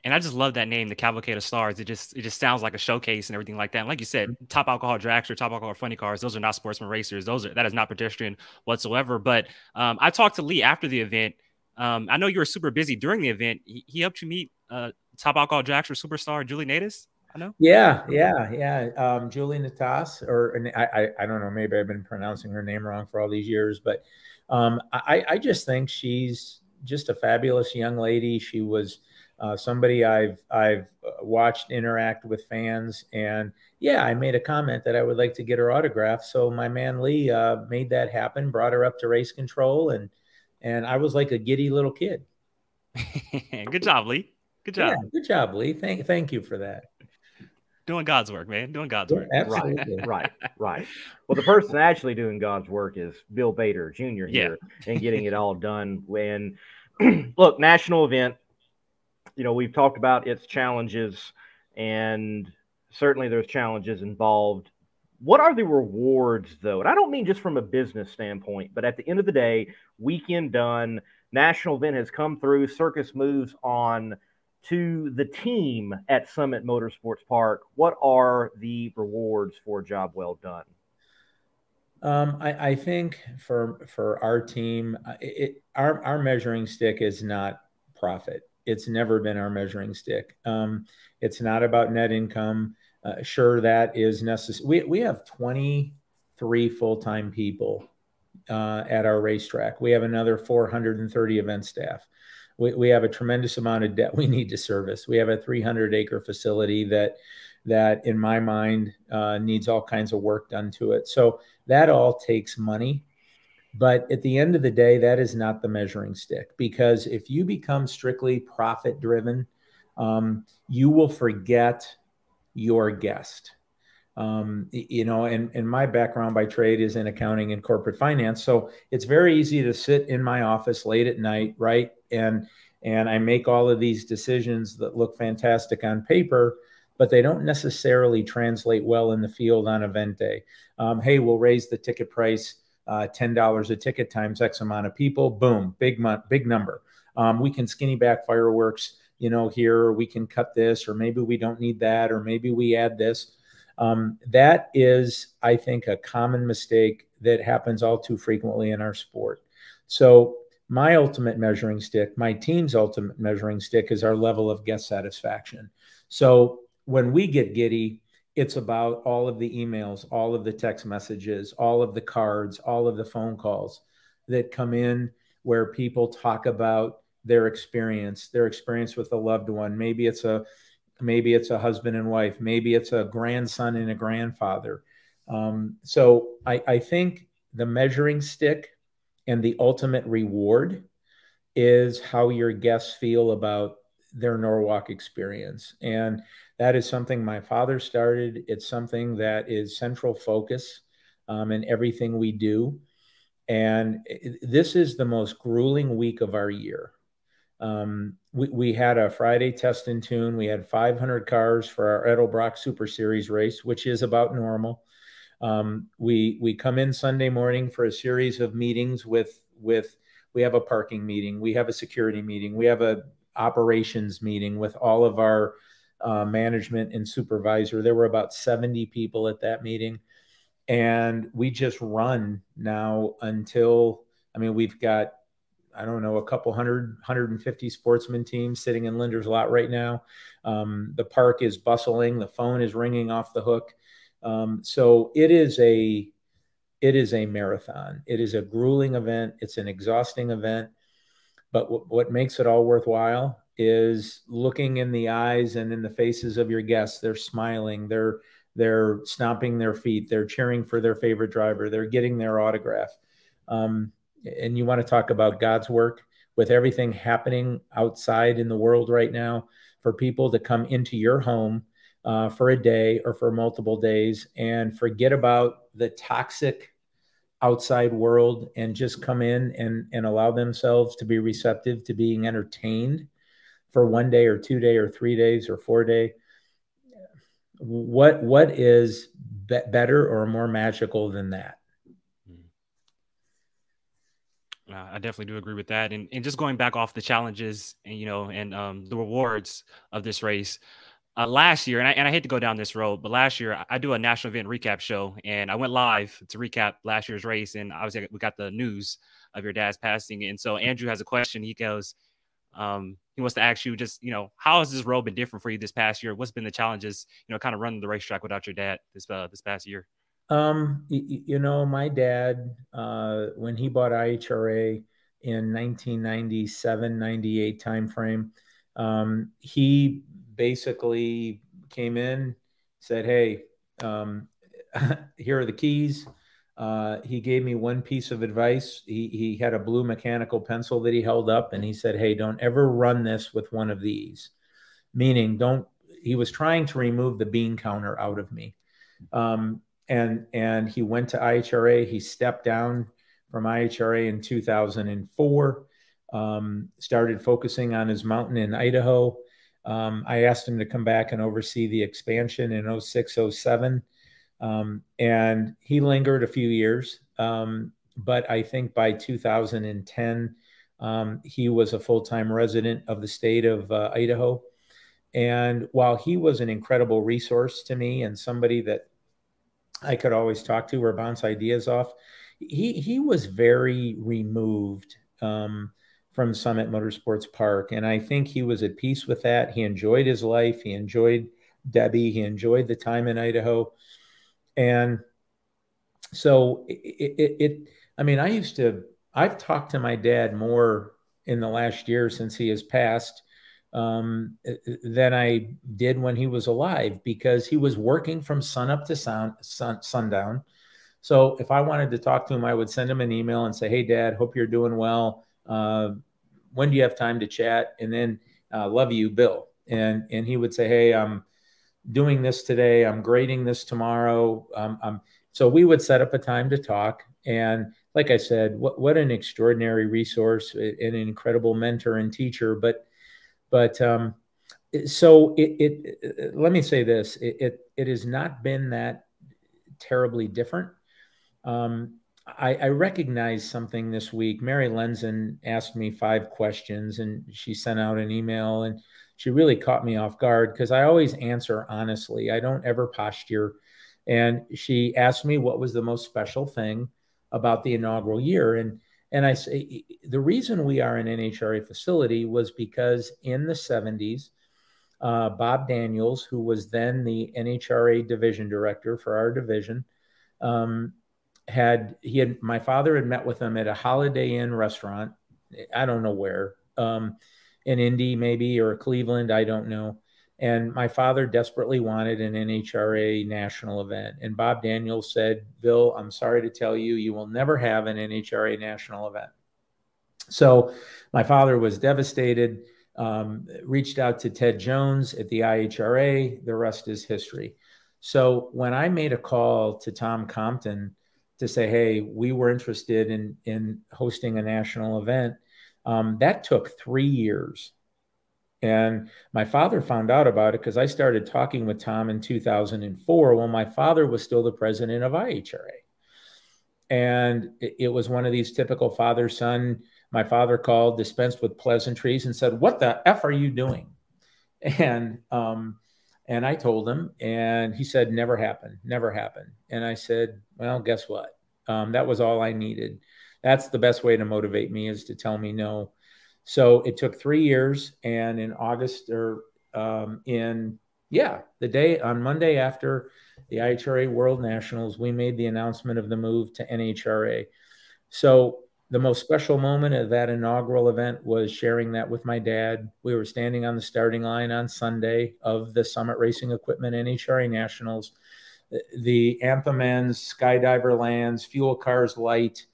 And I just love that name, the Cavalcade of Stars. It just it just sounds like a showcase and everything like that. And like you said, top alcohol dragster, top alcohol funny cars. Those are not sportsman racers. Those are that is not pedestrian whatsoever. But um, I talked to Lee after the event. Um, I know you were super busy during the event. He, he helped you meet uh, top alcohol dragster superstar Julie Nataas. I know. Yeah, yeah, yeah. Um, Julie Nataas, or I, I, I don't know. Maybe I've been pronouncing her name wrong for all these years, but um, I, I just think she's just a fabulous young lady. She was uh, somebody I've I've uh, watched interact with fans, and yeah, I made a comment that I would like to get her autograph. So my man Lee uh, made that happen, brought her up to race control, and and I was like a giddy little kid. [laughs] good job, Lee. Good job. Yeah, good job, Lee. Thank thank you for that. Doing God's work, man. Doing God's work. Absolutely. Right, [laughs] right, right. Well, the person actually doing God's work is Bill Bader Jr. here yeah. and getting it all done. When [clears throat] look, national event, you know, we've talked about its challenges, and certainly there's challenges involved. What are the rewards, though? And I don't mean just from a business standpoint, but at the end of the day, weekend done, national event has come through, circus moves on to the team at Summit Motorsports Park. What are the rewards for a job well done? Um, I, I, think for for our team, it, our our measuring stick is not profit. It's never been our measuring stick. Um, it's not about net income. Uh, sure, that is necessary. We, we have 23 full time people uh, at our racetrack. We have another 430 event staff. We, we have a tremendous amount of debt we [laughs] need to service. We have a 300 acre facility that that in my mind uh, needs all kinds of work done to it. So that all takes money. But at the end of the day, that is not the measuring stick because if you become strictly profit driven, um, you will forget your guest. Um, you know, and, and my background by trade is in accounting and corporate finance. So it's very easy to sit in my office late at night, right? And and I make all of these decisions that look fantastic on paper, but they don't necessarily translate well in the field on event day. Um, hey, we'll raise the ticket price uh, $10 a ticket times X amount of people. Boom, big, big number. Um, we can skinny back fireworks, you know, here, or we can cut this, or maybe we don't need that, or maybe we add this. Um, that is, I think, a common mistake that happens all too frequently in our sport. So, my ultimate measuring stick, my team's ultimate measuring stick is our level of guest satisfaction. So, when we get giddy, it's about all of the emails, all of the text messages, all of the cards, all of the phone calls that come in where people talk about their experience, their experience with a loved one. Maybe it's a maybe it's a husband and wife, maybe it's a grandson and a grandfather. Um, so I, I think the measuring stick and the ultimate reward is how your guests feel about their Norwalk experience. And that is something my father started. It's something that is central focus um, in everything we do. And this is the most grueling week of our year. Um, we, we had a Friday test and tune. We had 500 cars for our Edelbrock Super Series race, which is about normal. Um, we we come in Sunday morning for a series of meetings with with we have a parking meeting, we have a security meeting, we have a operations meeting with all of our uh, management and supervisor. There were about 70 people at that meeting. And we just run now until, I mean, we've got, I don't know, a couple hundred, 150 sportsman teams sitting in Linder's lot right now. Um, the park is bustling. The phone is ringing off the hook. Um, so it is a, it is a marathon. It is a grueling event. It's an exhausting event. But what makes it all worthwhile is looking in the eyes and in the faces of your guests. They're smiling. They're they're stomping their feet. They're cheering for their favorite driver. They're getting their autograph. Um, and you want to talk about God's work with everything happening outside in the world right now for people to come into your home uh, for a day or for multiple days and forget about the toxic outside world and just come in and, and allow themselves to be receptive to being entertained for one day or two day or three days or four day what what is be- better or more magical than that Uh, I definitely do agree with that. And and just going back off the challenges and you know and um, the rewards of this race. Uh, last year, and I, and I hate to go down this road, but last year I do a national event recap show, and I went live to recap last year's race, and obviously we got the news of your dad's passing, and so Andrew has a question. He goes, um, he wants to ask you just you know how has this role been different for you this past year? What's been the challenges, you know, kind of running the racetrack without your dad this uh, this past year? Um, you, you know, my dad, uh, when he bought IHRA in 1997, 98 timeframe, um, he basically came in, said, Hey, um, [laughs] here are the keys. Uh, he gave me one piece of advice. He, he had a blue mechanical pencil that he held up and he said, Hey, don't ever run this with one of these. Meaning, don't, he was trying to remove the bean counter out of me. Um, and and he went to IHRA. He stepped down from IHRA in 2004. Um, started focusing on his mountain in Idaho. Um, I asked him to come back and oversee the expansion in 06, 07. Um, and he lingered a few years. Um, but I think by 2010, um, he was a full time resident of the state of uh, Idaho. And while he was an incredible resource to me and somebody that I could always talk to or bounce ideas off. He he was very removed um, from Summit Motorsports Park, and I think he was at peace with that. He enjoyed his life. He enjoyed Debbie. He enjoyed the time in Idaho, and so it, it, it I mean, I used to. I've talked to my dad more in the last year since he has passed um, than I did when he was alive because he was working from sun up to sun, sun, sundown. So if I wanted to talk to him, I would send him an email and say, "Hey, Dad, hope you're doing well. Uh, when do you have time to chat?" And then, uh, "Love you, Bill." And and he would say, "Hey, I'm doing this today. I'm grading this tomorrow." Um, I'm, so we would set up a time to talk. And like I said, what what an extraordinary resource, an incredible mentor and teacher. But but um, so it, it, it, let me say this: it, it, it has not been that terribly different. Um, I, I recognize something this week. Mary Lenzen asked me five questions, and she sent out an email, and she really caught me off guard because I always answer honestly. I don't ever posture. And she asked me what was the most special thing about the inaugural year, and and I say the reason we are an NHRA facility was because in the 70s, uh, Bob Daniels, who was then the NHRA division director for our division, um, had he had my father had met with him at a Holiday Inn restaurant. I don't know where, um, in Indy maybe or Cleveland, I don't know. And my father desperately wanted an NHRA national event. And Bob Daniels said, Bill, I'm sorry to tell you, you will never have an NHRA national event. So my father was devastated, um, reached out to Ted Jones at the IHRA. The rest is history. So when I made a call to Tom Compton to say, hey, we were interested in, in hosting a national event, um, that took three years and my father found out about it because I started talking with Tom in 2004 when my father was still the president of IHRA. And it, was one of these typical father son. My father called, dispensed with pleasantries, and said, What the F are you doing? And, um, and I told him, and he said, Never happened, never happened. And I said, Well, guess what? Um, that was all I needed. That's the best way to motivate me is to tell me no so it took three years, and in August or um, in yeah, the day on Monday after the IHRA World Nationals, we made the announcement of the move to NHRA. So the most special moment of that inaugural event was sharing that with my dad. We were standing on the starting line on Sunday of the Summit Racing Equipment NHRA Nationals. The anthem ends, skydiver lands, fuel cars light,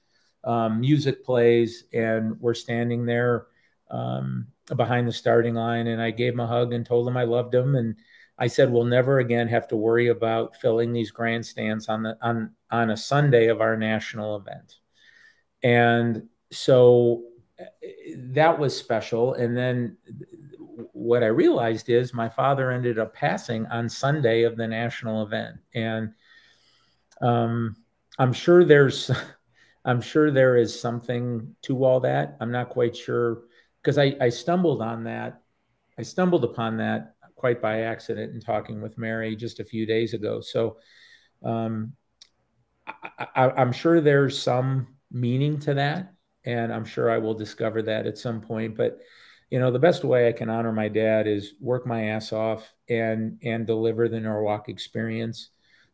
um, music plays, and we're standing there um, behind the starting line. And I gave him a hug and told him I loved him. And I said, we'll never again have to worry about filling these grandstands on the on on a Sunday of our national event. And so eh, that was special. And then what I realized is my father ended up passing on Sunday of the national event. And um, I'm sure there's I'm sure there is something to all that. I'm not quite sure because I, I stumbled on that. I stumbled upon that quite by accident in talking with Mary just a few days ago. So um, I, am sure there's some meaning to that, and I'm sure I will discover that at some point. But you know, the best way I can honor my dad is work my ass off and and deliver the Norwalk experience.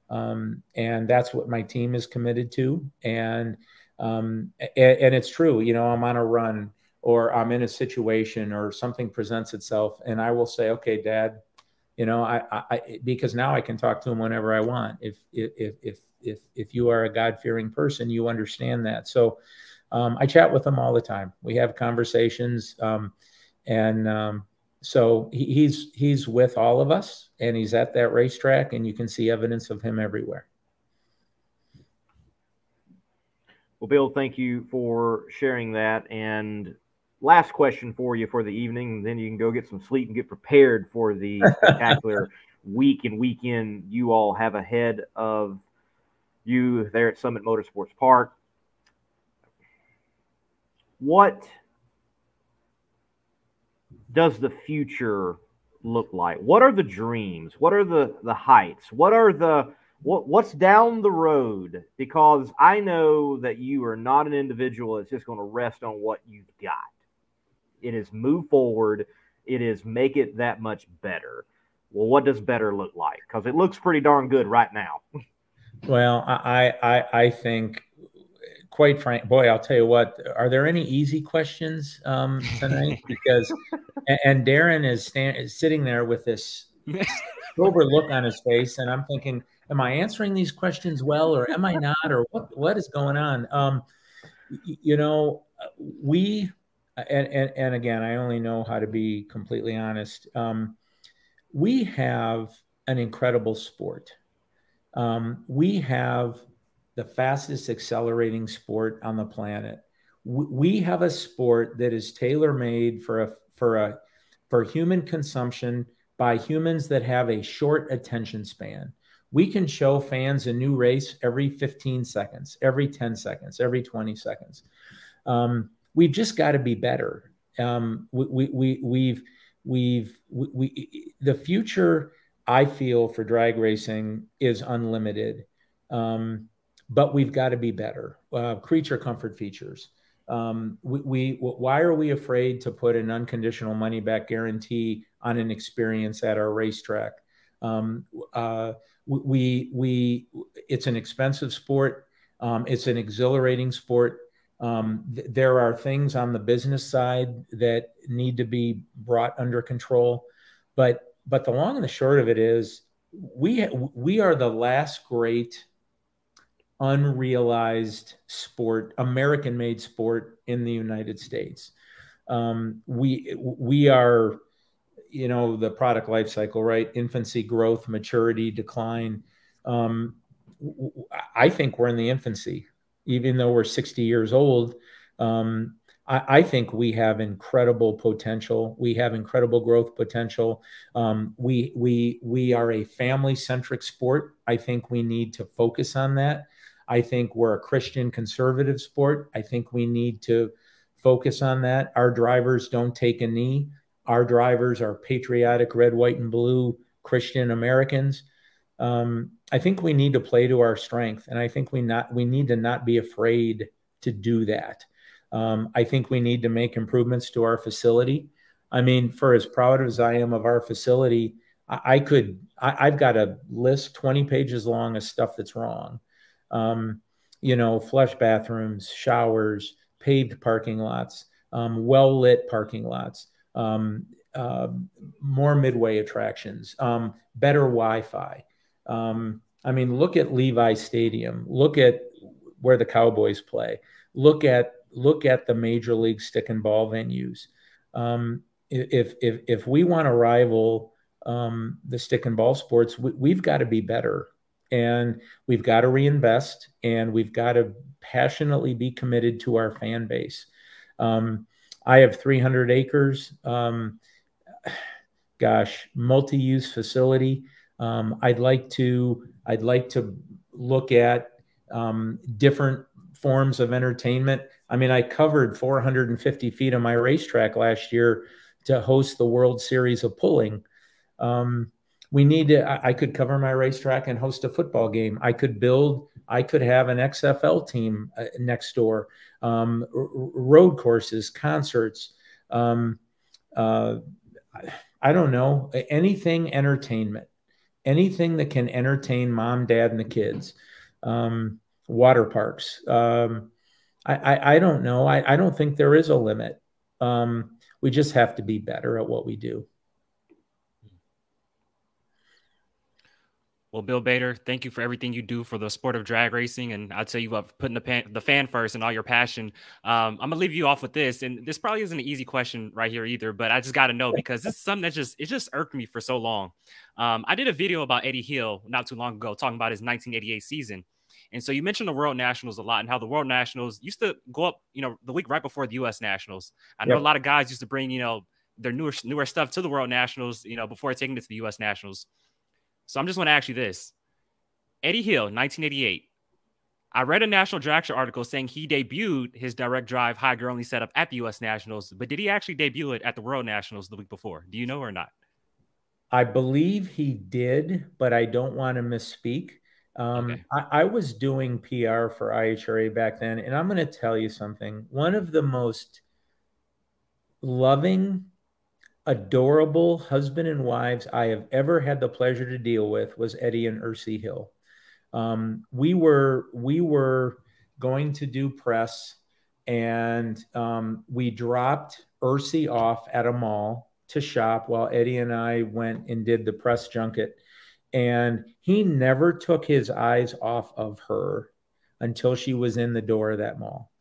Um, and that's what my team is committed to. And um, and, and it's true. You know, I'm on a run or I'm in a situation or something presents itself, and I will say, "Okay, Dad, you know, I, I because now I can talk to him whenever I want. If if if if if you are a God fearing person, you understand that. So um, I chat with him all the time. We have conversations, um, and um, so he, he's he's with all of us, and he's at that racetrack, and you can see evidence of him everywhere. Well, Bill, thank you for sharing that. And last question for you for the evening. Then you can go get some sleep and get prepared for the [laughs] spectacular week and weekend you all have ahead of you there at Summit Motorsports Park. What does the future look like? What are the dreams? What are the the heights? What are the what what's down the road? Because I know that you are not an individual that's just going to rest on what you've got. It is move forward. It is make it that much better. Well, what does better look like? Because it looks pretty darn good right now. [laughs] well, I, I I think, quite frank, boy, I'll tell you what. Are there any easy questions um, tonight? [laughs] Because and, and Darren is, stand, is sitting there with this [laughs] sober look on his face, and I'm thinking, am I answering these questions well, or am I not, or what what is going on? Um, you know, we and, and, and again, I only know how to be completely honest. Um, we have an incredible sport. Um, we have the fastest accelerating sport on the planet. We have a sport that is tailor made for a for a for human consumption by humans that have a short attention span. We can show fans a new race every 15 seconds, every 10 seconds, every 20 seconds. Um, we've just got to be better. Um, we, we, we, we've, we've, we, we, the future I feel for drag racing is unlimited. Um, but we've got to be better. Uh, creature comfort features. Um, we, we, why are we afraid to put an unconditional money back guarantee on an experience at our racetrack? Um, uh, we, we, it's an expensive sport. Um, it's an exhilarating sport. Um, th- there are things on the business side that need to be brought under control, but but the long and the short of it is we we are the last great unrealized sport, American made sport in the United States. Um, we we are, you know, the product life cycle, right? Infancy, growth, maturity, decline. Um, I think we're in the infancy even though we're 60 years old, um, I, I, think we have incredible potential. We have incredible growth potential. Um, we we we are a family centric sport. I think we need to focus on that. I think we're a Christian conservative sport. I think we need to focus on that. Our drivers don't take a knee. Our drivers are patriotic, red, white, and blue Christian Americans. Um, I think we need to play to our strength, and I think we not we need to not be afraid to do that. Um, I think we need to make improvements to our facility. I mean, for as proud as I am of our facility, I, I could I, have got a list twenty pages long of stuff that's wrong. Um, you know, flush bathrooms, showers, paved parking lots, um, well lit parking lots, um, uh, more midway attractions, um, better Wi-Fi. Um, I mean, look at Levi Stadium. Look at where the Cowboys play. Look at look at the major league stick and ball venues. Um, if if if we want to rival um, the stick and ball sports, we, have got to be better, and we've got to reinvest, and we've got to passionately be committed to our fan base. Um, I have 300 acres. Um, gosh, multi-use facility. Um, I'd like to I'd like to look at um, different forms of entertainment. I mean, I covered 450 feet of my racetrack last year to host the World Series of Pulling. Um, we need to, I, I could cover my racetrack and host a football game. I could build, I could have an XFL team uh, next door, um, r- road courses, concerts. Um, uh, I don't know, anything entertainment, anything that can entertain mom, dad, and the kids. Um, water parks. Um, I, I, I, don't know. I, I don't think there is a limit. Um, we just have to be better at what we do. Well, Bill Bader, thank you for everything you do for the sport of drag racing, and I'll tell you what, putting the, pan, the fan first and all your passion. Um, I'm gonna leave you off with this, and this probably isn't an easy question right here either, but I just got to know [laughs] because this is something that just it just irked me for so long. Um, I did a video about Eddie Hill not too long ago, talking about his 1988 season, and so you mentioned the World Nationals a lot, and how the World Nationals used to go up, you know, the week right before the U.S. Nationals. I know yep. a lot of guys used to bring, you know, their newer newer stuff to the World Nationals, you know, before taking it to the U.S. Nationals. So I'm just going to ask you this. Eddie Hill, 1988. I read a National Dragster article saying he debuted his direct drive high gear only setup at the U.S. Nationals, but did he actually debut it at the World Nationals the week before? Do you know or not? I believe he did, but I don't want to misspeak. Um, okay. I, I was doing PR for IHRA back then, and I'm going to tell you something. One of the most loving adorable husband and wives I have ever had the pleasure to deal with was Eddie and Ursi Hill. Um, we were we were going to do press, and um, we dropped Ursi off at a mall to shop while Eddie and I went and did the press junket. And he never took his eyes off of her until she was in the door of that mall.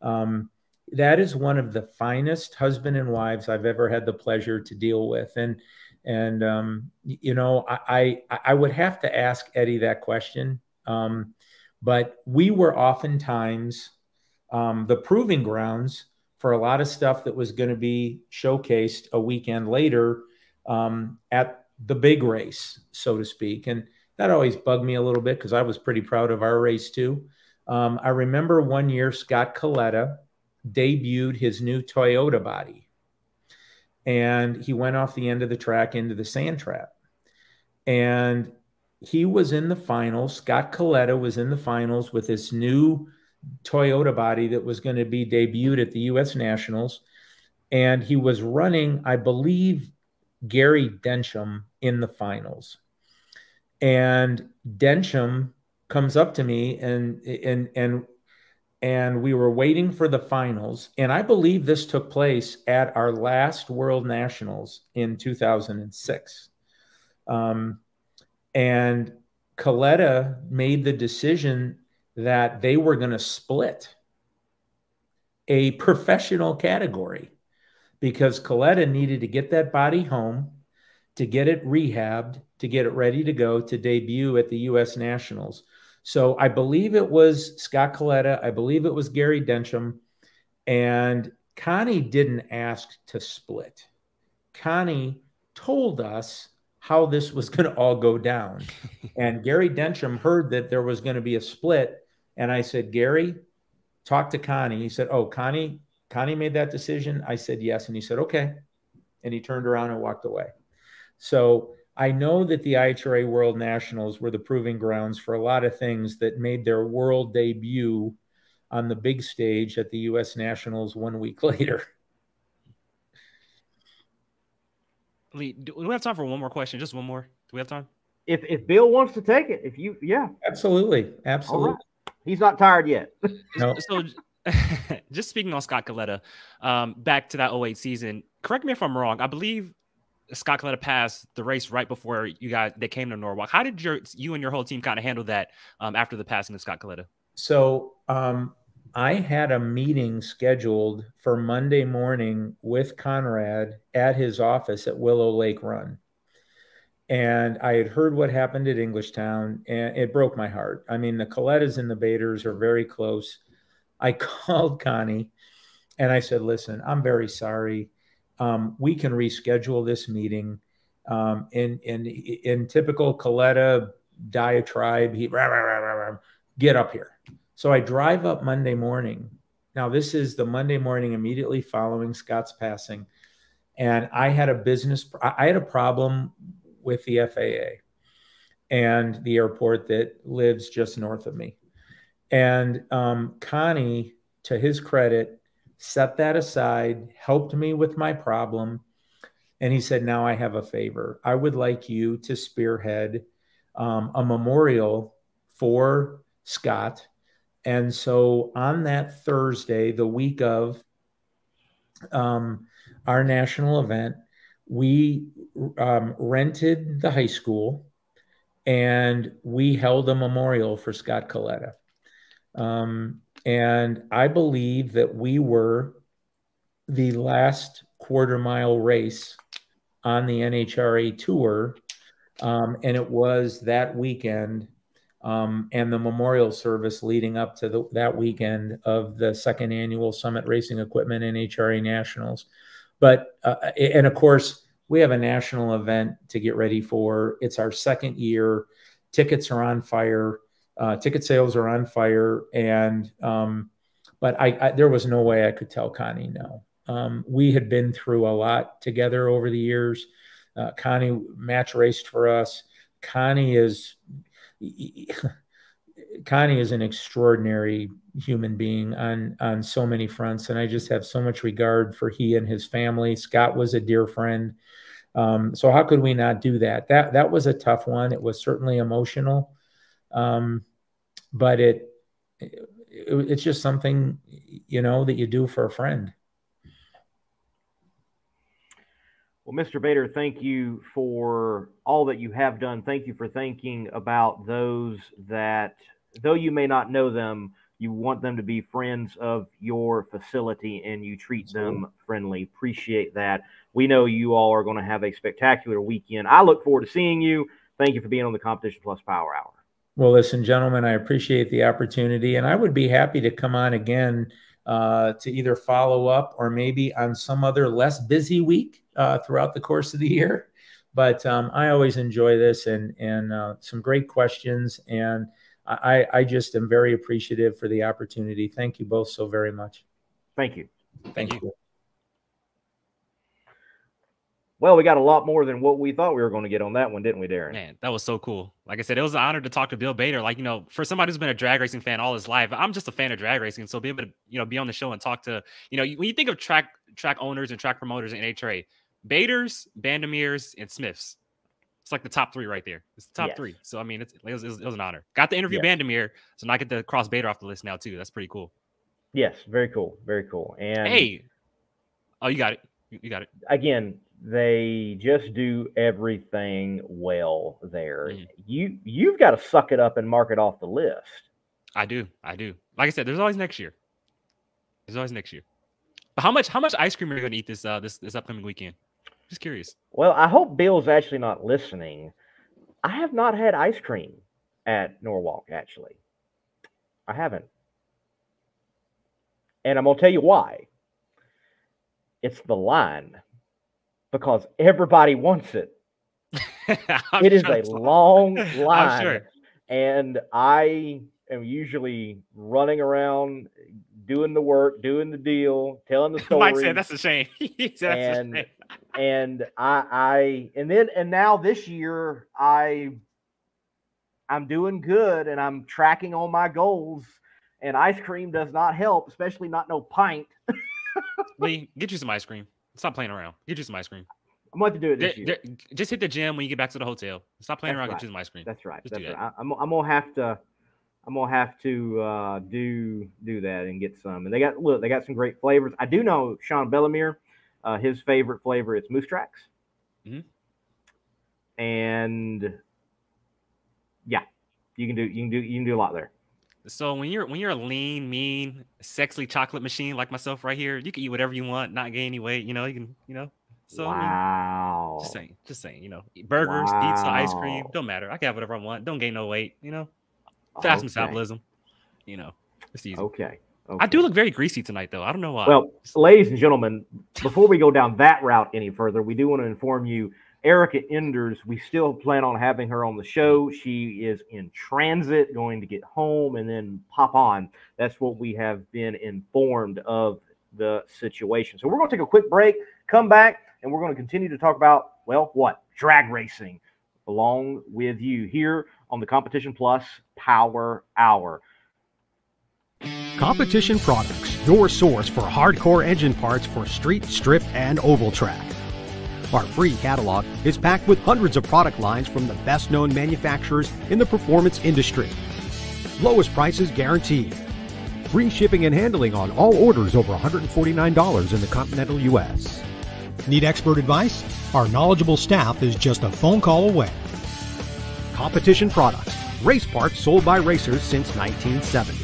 Um, that is one of the finest husband and wives I've ever had the pleasure to deal with. And and um, you know, I, I, I would have to ask Eddie that question. Um, but we were oftentimes um, the proving grounds for a lot of stuff that was going to be showcased a weekend later um, at the big race, so to speak. And that always bugged me a little bit because I was pretty proud of our race too. Um, I remember one year Scott Kalitta debuted his new Toyota body. And he went off the end of the track into the sand trap. And he was in the finals. Scott Kalitta was in the finals with this new Toyota body that was going to be debuted at the US Nationals. And he was running, I believe, Gary Densham in the finals. And Densham comes up to me and and and and we were waiting for the finals. And I believe this took place at our last World Nationals in 2006. Um, and Kalitta made the decision that they were going to split a professional category because Kalitta needed to get that body home, to get it rehabbed, to get it ready to go to debut at the U.S. Nationals. So I believe it was Scott Kalitta. I believe it was Gary Densham. And Connie didn't ask to split. Connie told us how this was going to all go down. [laughs] and Gary Densham heard that there was going to be a split. And I said, Gary, talk to Connie. He said, Oh, Connie, Connie made that decision. I said, Yes. And he said, Okay. And he turned around and walked away. So I know that the IHRA World Nationals were the proving grounds for a lot of things that made their world debut on the big stage at the US Nationals one week [laughs] later. Lee, do we have time for one more question? Just one more. Do we have time? If if Bill wants to take it, if you yeah. Absolutely. Absolutely. Right. He's not tired yet. [laughs] no. So [laughs] just speaking on Scott Kalitta, um, back to that 08 season, correct me if I'm wrong. I believe Scott Kalitta passed the race right before you guys they came to Norwalk. How did your you and your whole team kind of handle that um, after the passing of Scott Kalitta? So um, I had a meeting scheduled for Monday morning with Conrad at his office at Willow Lake Run. And I had heard what happened at Englishtown, and it broke my heart. I mean, the Kalittas and the Baders are very close. I [laughs] called Connie and I said, Listen, I'm very sorry um, we can reschedule this meeting. Um, in in in typical Kalitta diatribe, he rah, rah, rah, get up here. So I drive up Monday morning. Now, this is the Monday morning immediately following Scott's passing. And I had a business, I had a problem with the FAA and the airport that lives just north of me. And um, Connie, to his credit, set that aside, helped me with my problem. And he said, Now I have a favor. I would like you to spearhead um, a memorial for Scott. And so on that Thursday, the week of um, our national event, we um, rented the high school and we held a memorial for Scott Kalitta. Um, and I believe that we were the last quarter mile race on the NHRA tour. Um, and it was that weekend um, and the memorial service leading up to the, that weekend of the second annual Summit Racing Equipment NHRA Nationals. But, uh, and of course, we have a national event to get ready for. It's our second year. Tickets are on fire. Uh, ticket sales are on fire. And, um, but I, I, there was no way I could tell Connie no. Um, we had been through a lot together over the years. Uh, Connie match raced for us. Connie is [laughs] Connie is an extraordinary human being on on so many fronts, and I just have so much regard for he and his family. Scott was a dear friend, um, so how could we not do that? That that was a tough one. It was certainly emotional, um, but it, it it's just something you know that you do for a friend. Well, Mr. Bader, thank you for all that you have done. Thank you for thinking about those that, though you may not know them, you want them to be friends of your facility and you treat them friendly. Appreciate that. We know you all are going to have a spectacular weekend. I look forward to seeing you. Thank you for being on the Competition Plus Power Hour. Well, listen, gentlemen, I appreciate the opportunity, and I would be happy to come on again uh, to either follow up or maybe on some other less busy week uh, throughout the course of the year. But um, I always enjoy this and and uh, some great questions, and I, I just am very appreciative for the opportunity. Thank you both so very much. Thank you. Thank, Thank you. you. Well, we got a lot more than what we thought we were going to get on that one, didn't we, Darren? Man, that was so cool. Like I said, it was an honor to talk to Bill Bader. Like, you know, for somebody who's been a drag racing fan all his life, I'm just a fan of drag racing. So be able to, you know, be on the show and talk to, you know, when you think of track track owners and track promoters in NHRA, Baders, Bandimeres, and Smiths. It's like the top three right there. It's the top yes. three. So I mean, it was, it, was, it, was, an honor. Got the interview yes. Bandimere, so now I get to cross Bader off the list now too. That's pretty cool. Yes, very cool, very cool. And hey, oh, you got it. You got it. Again, they just do everything well there. Mm-hmm. You you've got to suck it up and mark it off the list. I do. I do. Like I said, there's always next year. There's always next year. But how much how much ice cream are you gonna eat this uh this this upcoming weekend? Just curious. Well, I hope Bill's actually not listening. I have not had ice cream at Norwalk actually. I haven't. And I'm gonna tell you why. It's the line because everybody wants it. [laughs] it is a long [laughs] line. Sure. And I am usually running around doing the work, doing the deal, telling the [laughs] story. Mike said that's a shame. that's and a shame. and I I and then and now this year I I'm doing good and I'm tracking on my goals and ice cream does not help, especially not no pint. Lee, get you some ice cream. Stop playing around. Get you some ice cream. I'm going to do it this year. Just hit the gym when you get back to the hotel. Stop playing That's around. Right. Get you some ice cream. That's right. Just That's right. That. I, am I'm gonna have to. I'm gonna have to uh, do do that and get some. And they got look, they got some great flavors. I do know Sean Bellemere, uh, his favorite flavor is Moose Tracks. Mm-hmm. And yeah, you can do you can do you can do a lot there. So when you're when you're a lean, mean, sexy chocolate machine like myself right here, you can eat whatever you want, not gain any weight. You know, you can you know. So wow. I mean, just saying, just saying. You know, burgers, wow. pizza, ice cream, don't matter. I can have whatever I want. Don't gain no weight. You know, fast okay. metabolism. You know, it's easy. Okay. Okay. I do look very greasy tonight, though. I don't know why. Well, ladies and gentlemen, before we go down that route any further, we do want to inform you Erica Enders, we still plan on having her on the show. She is in transit, going to get home and then pop on. That's what we have been informed of the situation. So we're going to take a quick break, come back, and we're going to continue to talk about, well, what? Drag racing along with you here on the Competition Plus Power Hour. Competition Products, your source for hardcore engine parts for street, strip, and oval track. Our free catalog is packed with hundreds of product lines from the best known manufacturers in the performance industry. Lowest prices guaranteed. Free shipping and handling on all orders over $149 in the continental U.S. Need expert advice? Our knowledgeable staff is just a phone call away. Competition Products, race parts sold by racers since 1970.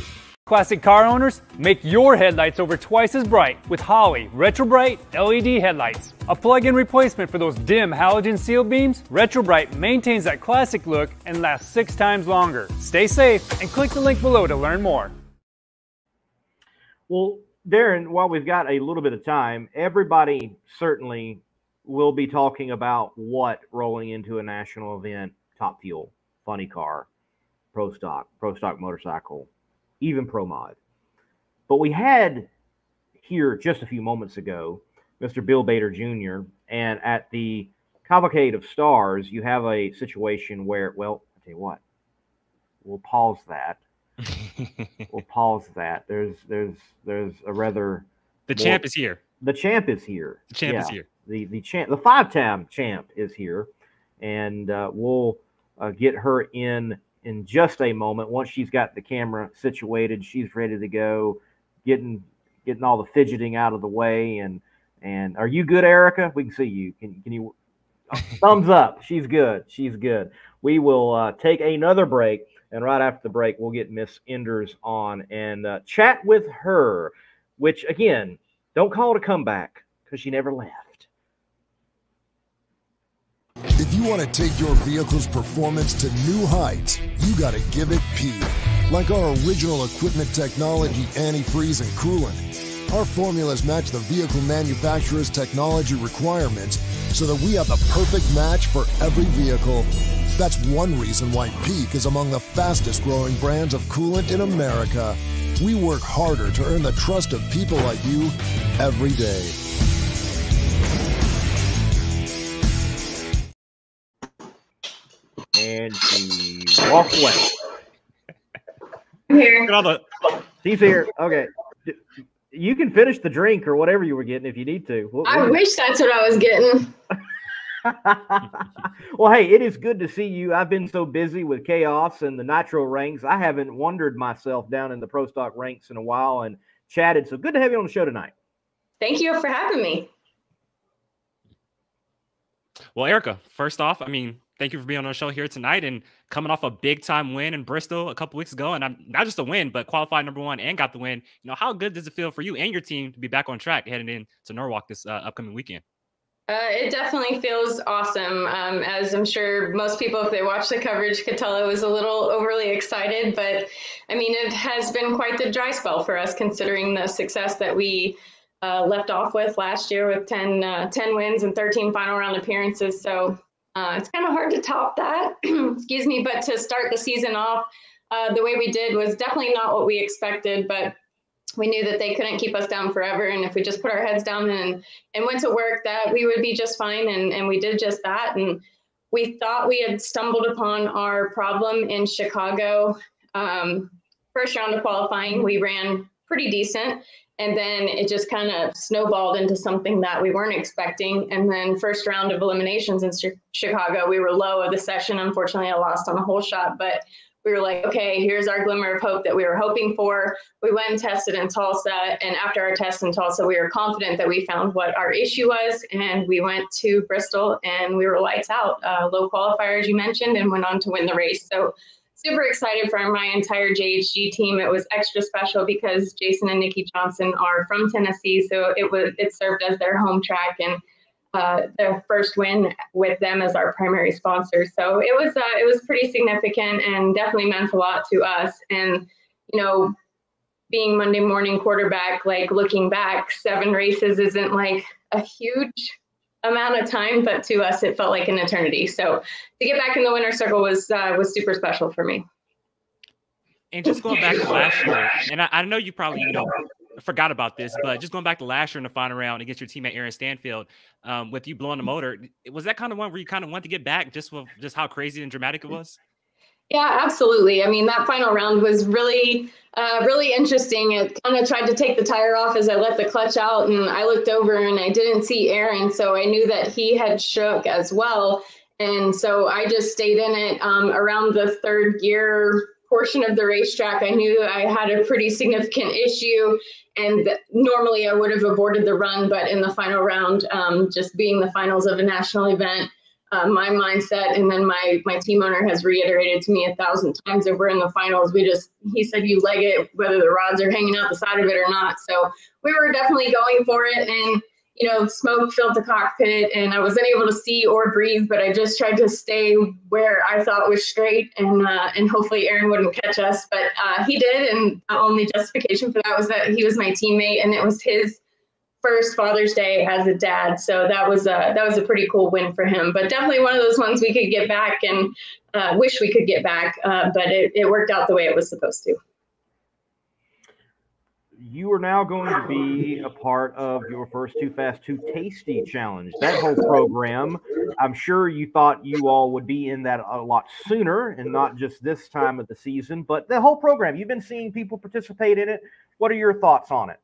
Classic car owners, make your headlights over twice as bright with Holley RetroBright LED headlights. A plug-in replacement for those dim halogen seal beams, RetroBright maintains that classic look and lasts six times longer. Stay safe and click the link below to learn more. Well, Darren, while we've got a little bit of time, everybody certainly will be talking about what rolling into a national event, Top Fuel, Funny Car, Pro Stock, Pro Stock Motorcycle, even Pro Mod. But we had here just a few moments ago Mr. Bill Bader Jr. And at the Cavalcade of Stars, you have a situation where, well, I tell you what, we'll pause that. [laughs] we'll pause that. There's there's there's a rather the more, champ is here. The champ is here. The champ yeah, is here. The the champ the five time champ is here, and uh, we'll uh, get her in in just a moment. Once she's got the camera situated, she's ready to go, getting getting all the fidgeting out of the way. And and are you good, Erica? We can see you. Can can you thumbs [laughs] up? She's good. She's good. We will uh, take another break, and right after the break, we'll get Miss Enders on and uh, chat with her. Which again, don't call it a comeback because she never left. If you want to take your vehicle's performance to new heights, you got to give it P. Like our original equipment technology, antifreeze, and coolant. Our formulas match the vehicle manufacturer's technology requirements so that we have the perfect match for every vehicle. That's one reason why Peak is among the fastest growing brands of coolant in America. We work harder to earn the trust of people like you every day. And she walks away. I'm here. She's here. Okay. You can finish the drink or whatever you were getting if you need to. What, I what? wish that's what I was getting. [laughs] well, hey, it is good to see you. I've been so busy with chaos and the nitro ranks. I haven't wandered myself down in the pro stock ranks in a while and chatted. So good to have you on the show tonight. Thank you for having me. Well, Erica, first off, I mean, thank you for being on our show here tonight and coming off a big time win in Bristol a couple weeks ago. And I'm not just a win, but qualified number one and got the win. You know, how good does it feel for you and your team to be back on track heading into Norwalk this uh, upcoming weekend? Uh, it definitely feels awesome. Um, as I'm sure most people, if they watch the coverage, could tell I was a little overly excited. But I mean, it has been quite the dry spell for us, considering the success that we uh, left off with last year with 10, uh, 10 wins and 13 final round appearances. So uh, it's kind of hard to top that, [clears throat] excuse me, but to start the season off uh, the way we did was definitely not what we expected, but we knew that they couldn't keep us down forever. And if we just put our heads down and, and went to work, that we would be just fine. And, and we did just that. And we thought we had stumbled upon our problem in Chicago. Um, first round of qualifying, we ran pretty decent. And then it just kind of snowballed into something that we weren't expecting. And then first round of eliminations in Chicago, we were low of the session. Unfortunately, I lost on the hole shot, but we were like, okay, here's our glimmer of hope that we were hoping for. We went and tested in Tulsa, and after our test in Tulsa, we were confident that we found what our issue was, and we went to Bristol, and we were lights out, uh, low qualifier as you mentioned, and went on to win the race. So super excited for my entire JHG team. It was extra special because Jason and Nikki Johnson are from Tennessee, so it was it served as their home track and uh, their first win with them as our primary sponsor. So it was uh, it was pretty significant and definitely meant a lot to us. And you know, being Monday morning quarterback, like looking back, seven races isn't like a huge amount of time, but to us it felt like an eternity. So to get back in the winner's circle was uh, was super special for me. And just going back to last year, and I, I know you probably you know forgot about this, but just going back to last year in the final round against your teammate Aaron Stanfield, um, with you blowing the motor, was that kind of one where you kind of want to get back just with just how crazy and dramatic it was? Yeah, absolutely. I mean, that final round was really, uh, really interesting. It kind of tried to take the tire off as I let the clutch out, and I looked over and I didn't see Aaron, so I knew that he had shook as well. And so I just stayed in it um, around the third gear portion of the racetrack. I knew I had a pretty significant issue, and normally I would have aborted the run, but in the final round, um, just being the finals of a national event, uh, my mindset and then my my team owner has reiterated to me a thousand times that we're in the finals. We just he said you leg it whether the rods are hanging out the side of it or not. So we were definitely going for it and you know smoke filled the cockpit and i wasn't able to see or breathe but i just tried to stay where i thought was straight and uh, and hopefully aaron wouldn't catch us. But uh, he did and the only justification for that was that he was my teammate and it was his first Father's Day as a dad. So that was a that was a pretty cool win for him. But definitely one of those ones we could get back and uh, wish we could get back. Uh, but it, it worked out the way it was supposed to. You are now going to be a part of your first Too Fast Too Tasty challenge. That whole program, I'm sure you thought you all would be in that a lot sooner and not just this time of the season. But the whole program, you've been seeing people participate in it. What are your thoughts on it?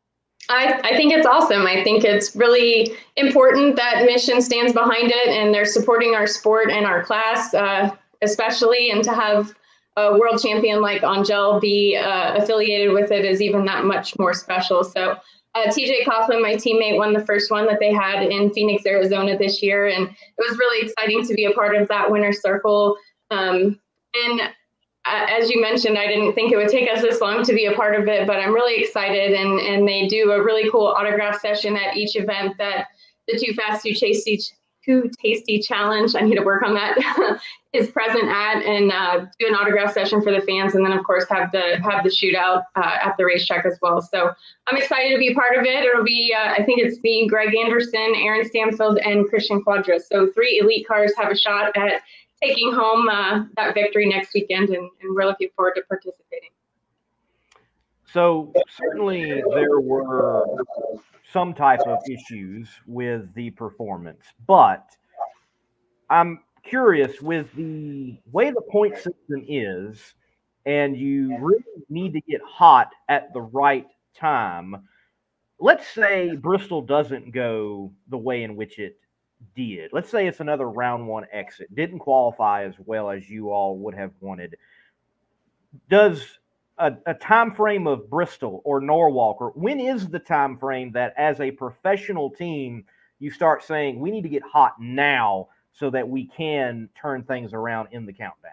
I, I think it's awesome. I think it's really important that Mission stands behind it and they're supporting our sport and our class, uh, especially, and to have a world champion like Angel be uh, affiliated with it is even that much more special. So, uh, TJ Coughlin, my teammate, won the first one that they had in Phoenix, Arizona this year, and it was really exciting to be a part of that winner circle. Um, and as you mentioned, I didn't think it would take us this long to be a part of it, but I'm really excited. And, and they do a really cool autograph session at each event that the Too Fast, Too Tasty, Too Tasty Challenge, I need to work on that, [laughs] is present at and uh, do an autograph session for the fans. And then, of course, have the have the shootout uh, at the racetrack as well. So I'm excited to be part of it. It'll be, uh, I think it's me, Greg Anderson, Aaron Stanfield, and Cristian Cuadra. So three elite cars have a shot at taking home uh, that victory next weekend, and, and we're looking forward to participating. So certainly there were some type of issues with the performance, but I'm curious with the way the point system is, and you really need to get hot at the right time. Let's say Bristol doesn't go the way in which it did. Let's say it's another round one exit, didn't qualify as well as you all would have wanted. Does a, a time frame of Bristol or Norwalk, or when is the time frame that as a professional team you start saying we need to get hot now so that we can turn things around in the countdown?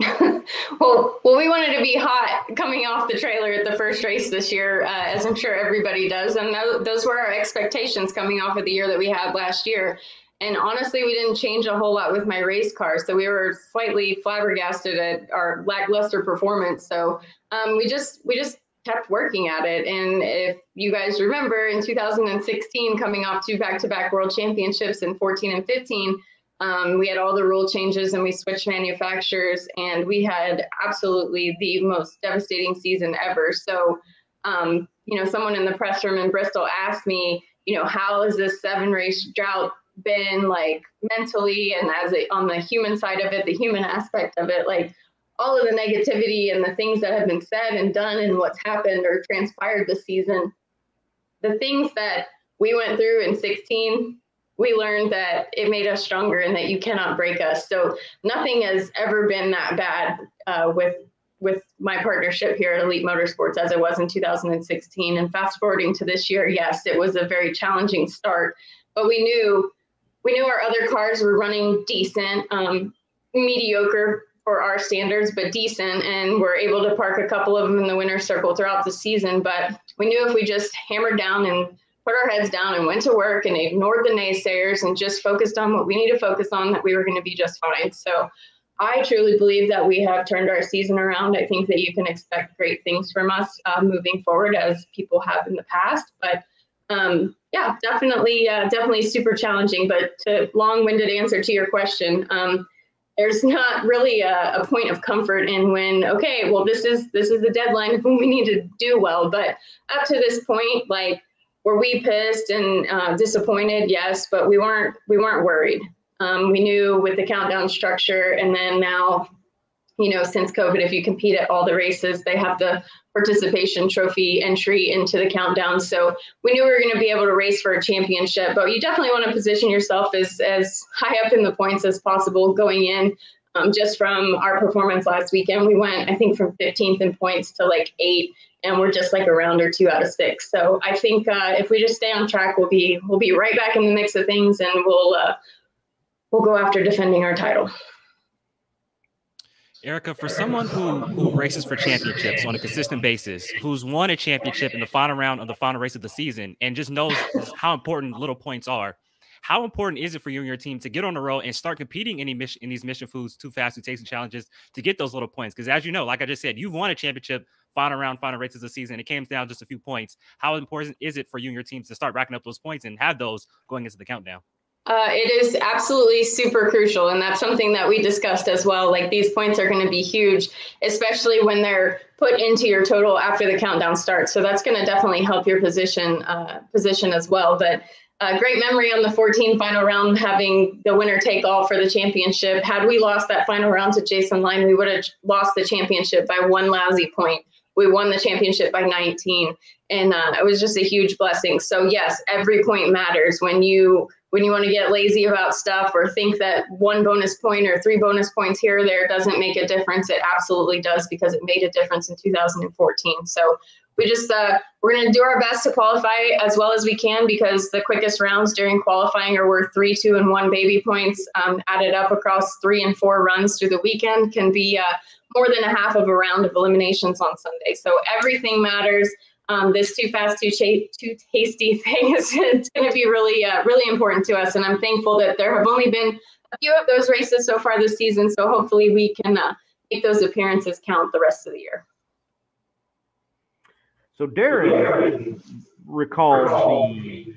[laughs] [laughs] well, well, we wanted to be hot coming off the trailer at the first race this year, uh, as I'm sure everybody does, and th- those were our expectations coming off of the year that we had last year. And honestly, we didn't change a whole lot with my race car, so we were slightly flabbergasted at our lackluster performance. So um, we just we just kept working at it. And if you guys remember, in 2016, coming off two back-to-back world championships in 14 and 15 um, we had all the rule changes and we switched manufacturers, and we had absolutely the most devastating season ever. So, um, you know, someone in the press room in Bristol asked me, you know, how has this seven race drought been like mentally and as a, on the human side of it, the human aspect of it, like all of the negativity and the things that have been said and done and what's happened or transpired this season, the things that we went through in 16 we learned that it made us stronger and that you cannot break us. So nothing has ever been that bad uh, with with my partnership here at Elite Motorsports as it was in 2016. And fast forwarding to this year, yes, it was a very challenging start, but we knew we knew our other cars were running decent, um, mediocre for our standards, but decent, and we're able to park a couple of them in the winner's circle throughout the season. But we knew if we just hammered down and put our heads down and went to work and ignored the naysayers and just focused on what we need to focus on, that we were going to be just fine. So I truly believe that we have turned our season around. I think that you can expect great things from us uh, moving forward as people have in the past. But um, yeah, definitely, uh, definitely super challenging. But to long-winded answer to your question, um, there's not really a, a, point of comfort in when okay, well, this is this is the deadline when [laughs] we need to do well. But up to this point, like, were we pissed and uh, disappointed? Yes, but we weren't we weren't worried. Um, we knew with the countdown structure, and then now you know, since COVID, if you compete at all the races, they have the participation trophy entry into the countdown. So we knew we were going to be able to race for a championship, but you definitely want to position yourself as, as high up in the points as possible going in. Um, just from our performance last weekend, we went, I think, from 15th in points to like eight, and we're just like a round or two out of six. So I think uh, if we just stay on track, we'll be we'll be right back in the mix of things, and we'll uh, we'll go after defending our title. Erica, for someone who, who races for championships on a consistent basis, who's won a championship in the final round of the final race of the season, and just knows how important little points are, how important is it for you and your team to get on the road and start competing in, in these mission foods, too fast, too tasty challenges to get those little points? Because as you know, like I just said, you've won a championship final round, final races of the season. It came down just a few points. How important is it for you and your teams to start racking up those points and have those going into the countdown? Uh, it is absolutely super crucial. And that's something that we discussed as well. Like these points are going to be huge, especially when they're put into your total after the countdown starts. So that's going to definitely help your position uh, position as well. But uh, great memory on the 14 final round, having the winner take all for the championship. Had we lost that final round to Jason Line, we would have lost the championship by one lousy point. We won the championship by 19, and uh, it was just a huge blessing. So yes, every point matters when you when you want to get lazy about stuff or think that one bonus point or three bonus points here or there doesn't make a difference, it absolutely does because it made a difference in 2014. So we just uh, we're going to do our best to qualify as well as we can because the quickest rounds during qualifying are worth three, two, and one baby points um, added up across three and four runs through the weekend can be uh, more than a half of a round of eliminations on Sunday. So everything matters um, this too fast, too, cha- too tasty [laughs] thing is going to be really, uh, really important to us. And I'm thankful that there have only been a few of those races so far this season. So hopefully we can uh, make those appearances count the rest of the year. So Darren recalls the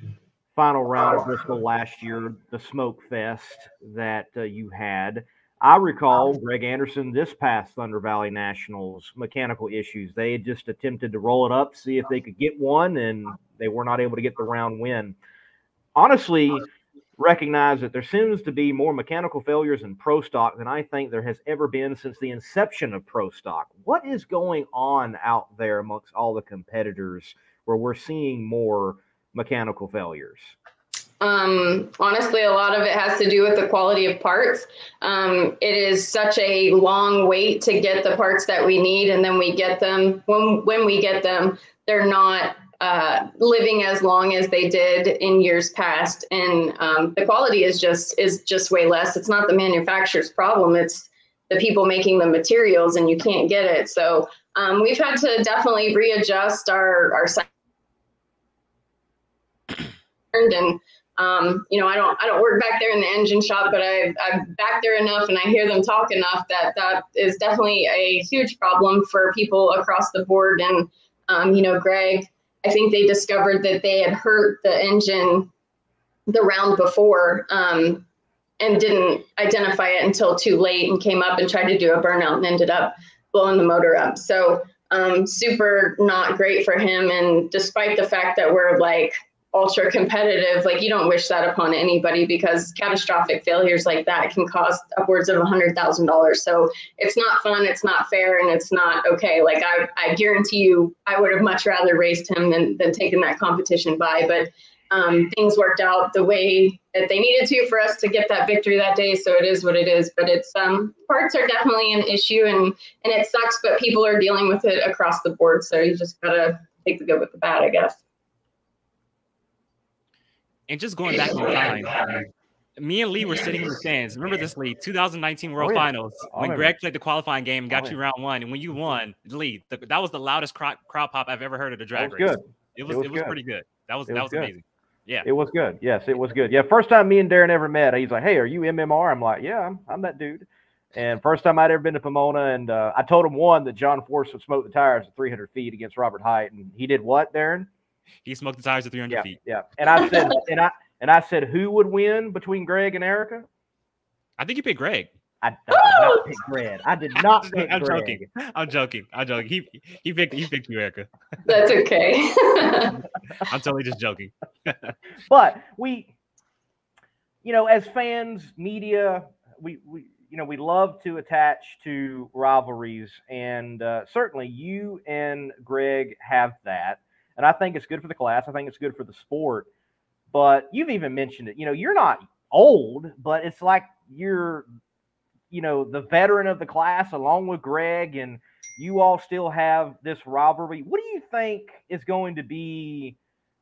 final round of Bristol last year, the smoke fest that uh, you had. I recall Greg Anderson this past Thunder Valley Nationals mechanical issues. They had just attempted to roll it up, see if they could get one, and they were not able to get the round win. Honestly, recognize that there seems to be more mechanical failures in pro stock than I think there has ever been since the inception of pro stock. What is going on out there amongst all the competitors where we're seeing more mechanical failures? Um, honestly, a lot of it has to do with the quality of parts. Um, it is such a long wait to get the parts that we need, and then we get them. When when we get them, they're not uh, living as long as they did in years past, and um, the quality is just is just way less. It's not the manufacturer's problem; it's the people making the materials, and you can't get it. So um, we've had to definitely readjust our our and um, you know, I don't I don't work back there in the engine shop, but I, I'm back there enough and I hear them talk enough that that is definitely a huge problem for people across the board. And um, you know, Greg, I think they discovered that they had hurt the engine the round before um, and didn't identify it until too late and came up and tried to do a burnout and ended up blowing the motor up. So um, super not great for him. And despite the fact that we're like ultra competitive, like you don't wish that upon anybody because catastrophic failures like that can cost upwards of a hundred thousand dollars. So it's not fun, it's not fair, and it's not okay. Like I, I guarantee you, I would have much rather raced him than than taken that competition by. But um, things worked out the way that they needed to for us to get that victory that day. So it is what it is. But it's um, parts are definitely an issue, and and it sucks. But people are dealing with it across the board. So you just gotta take the good with the bad, I guess and just going back in time, me and Lee were sitting in the stands. Remember this, Lee? 2019 World oh, yeah. Finals when Greg played the qualifying game and got oh, you round one, and when you won, Lee, the, that was the loudest crowd, crowd pop I've ever heard at a drag race. Good. It was it was, it was pretty good. That was it that was, was amazing. Yeah, it was good. Yes, it was good. Yeah, first time me and Darren ever met, he's like, "Hey, are you MMR?" I'm like, "Yeah, I'm, I'm that dude." And first time I'd ever been to Pomona, and uh, I told him one that John Force would smoke the tires at 300 feet against Robert Hight, and he did what, Darren? He smoked the tires at 300 yeah, feet. Yeah, and I said, [laughs] and I and I said, who would win between Greg and Erica? I think you picked Greg. I, I did not [laughs] pick Greg. I did not [laughs] pick I'm Greg. joking. I'm joking. I'm joking. He he picked he picked you, Erica. That's okay. I'm totally just joking. but we, you know, as fans, media, we we you know we love to attach to rivalries, and uh, certainly you and Greg have that, and I think it's good for the class. I think it's good for the sport. But you've even mentioned it. You know, you're not old, but it's like you're you know, the veteran of the class along with Greg, and you all still have this rivalry. What do you think is going to be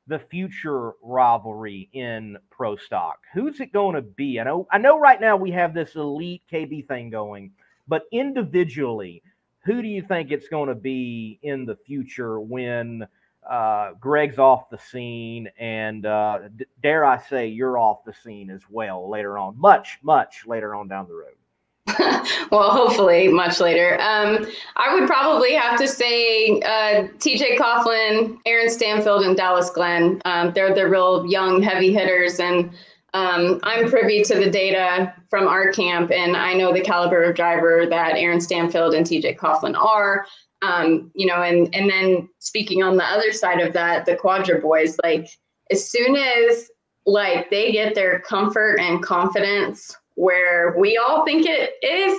the future rivalry in pro stock? Who's it going to be? I know I know right now we have this elite KB thing going, but individually, who do you think it's going to be in the future when uh, Greg's off the scene and uh, d- dare I say you're off the scene as well later on, much, much later on down the road? [laughs] well, hopefully much later. Um, I would probably have to say uh, TJ Coughlin, Aaron Stanfield, and Dallas Glenn. Um, they're the real young heavy hitters, and um, I'm privy to the data from our camp, and I know the caliber of driver that Aaron Stanfield and TJ Coughlin are. Um, you know, and and then speaking on the other side of that, the Cuadra boys, like as soon as like they get their comfort and confidence where we all think it is,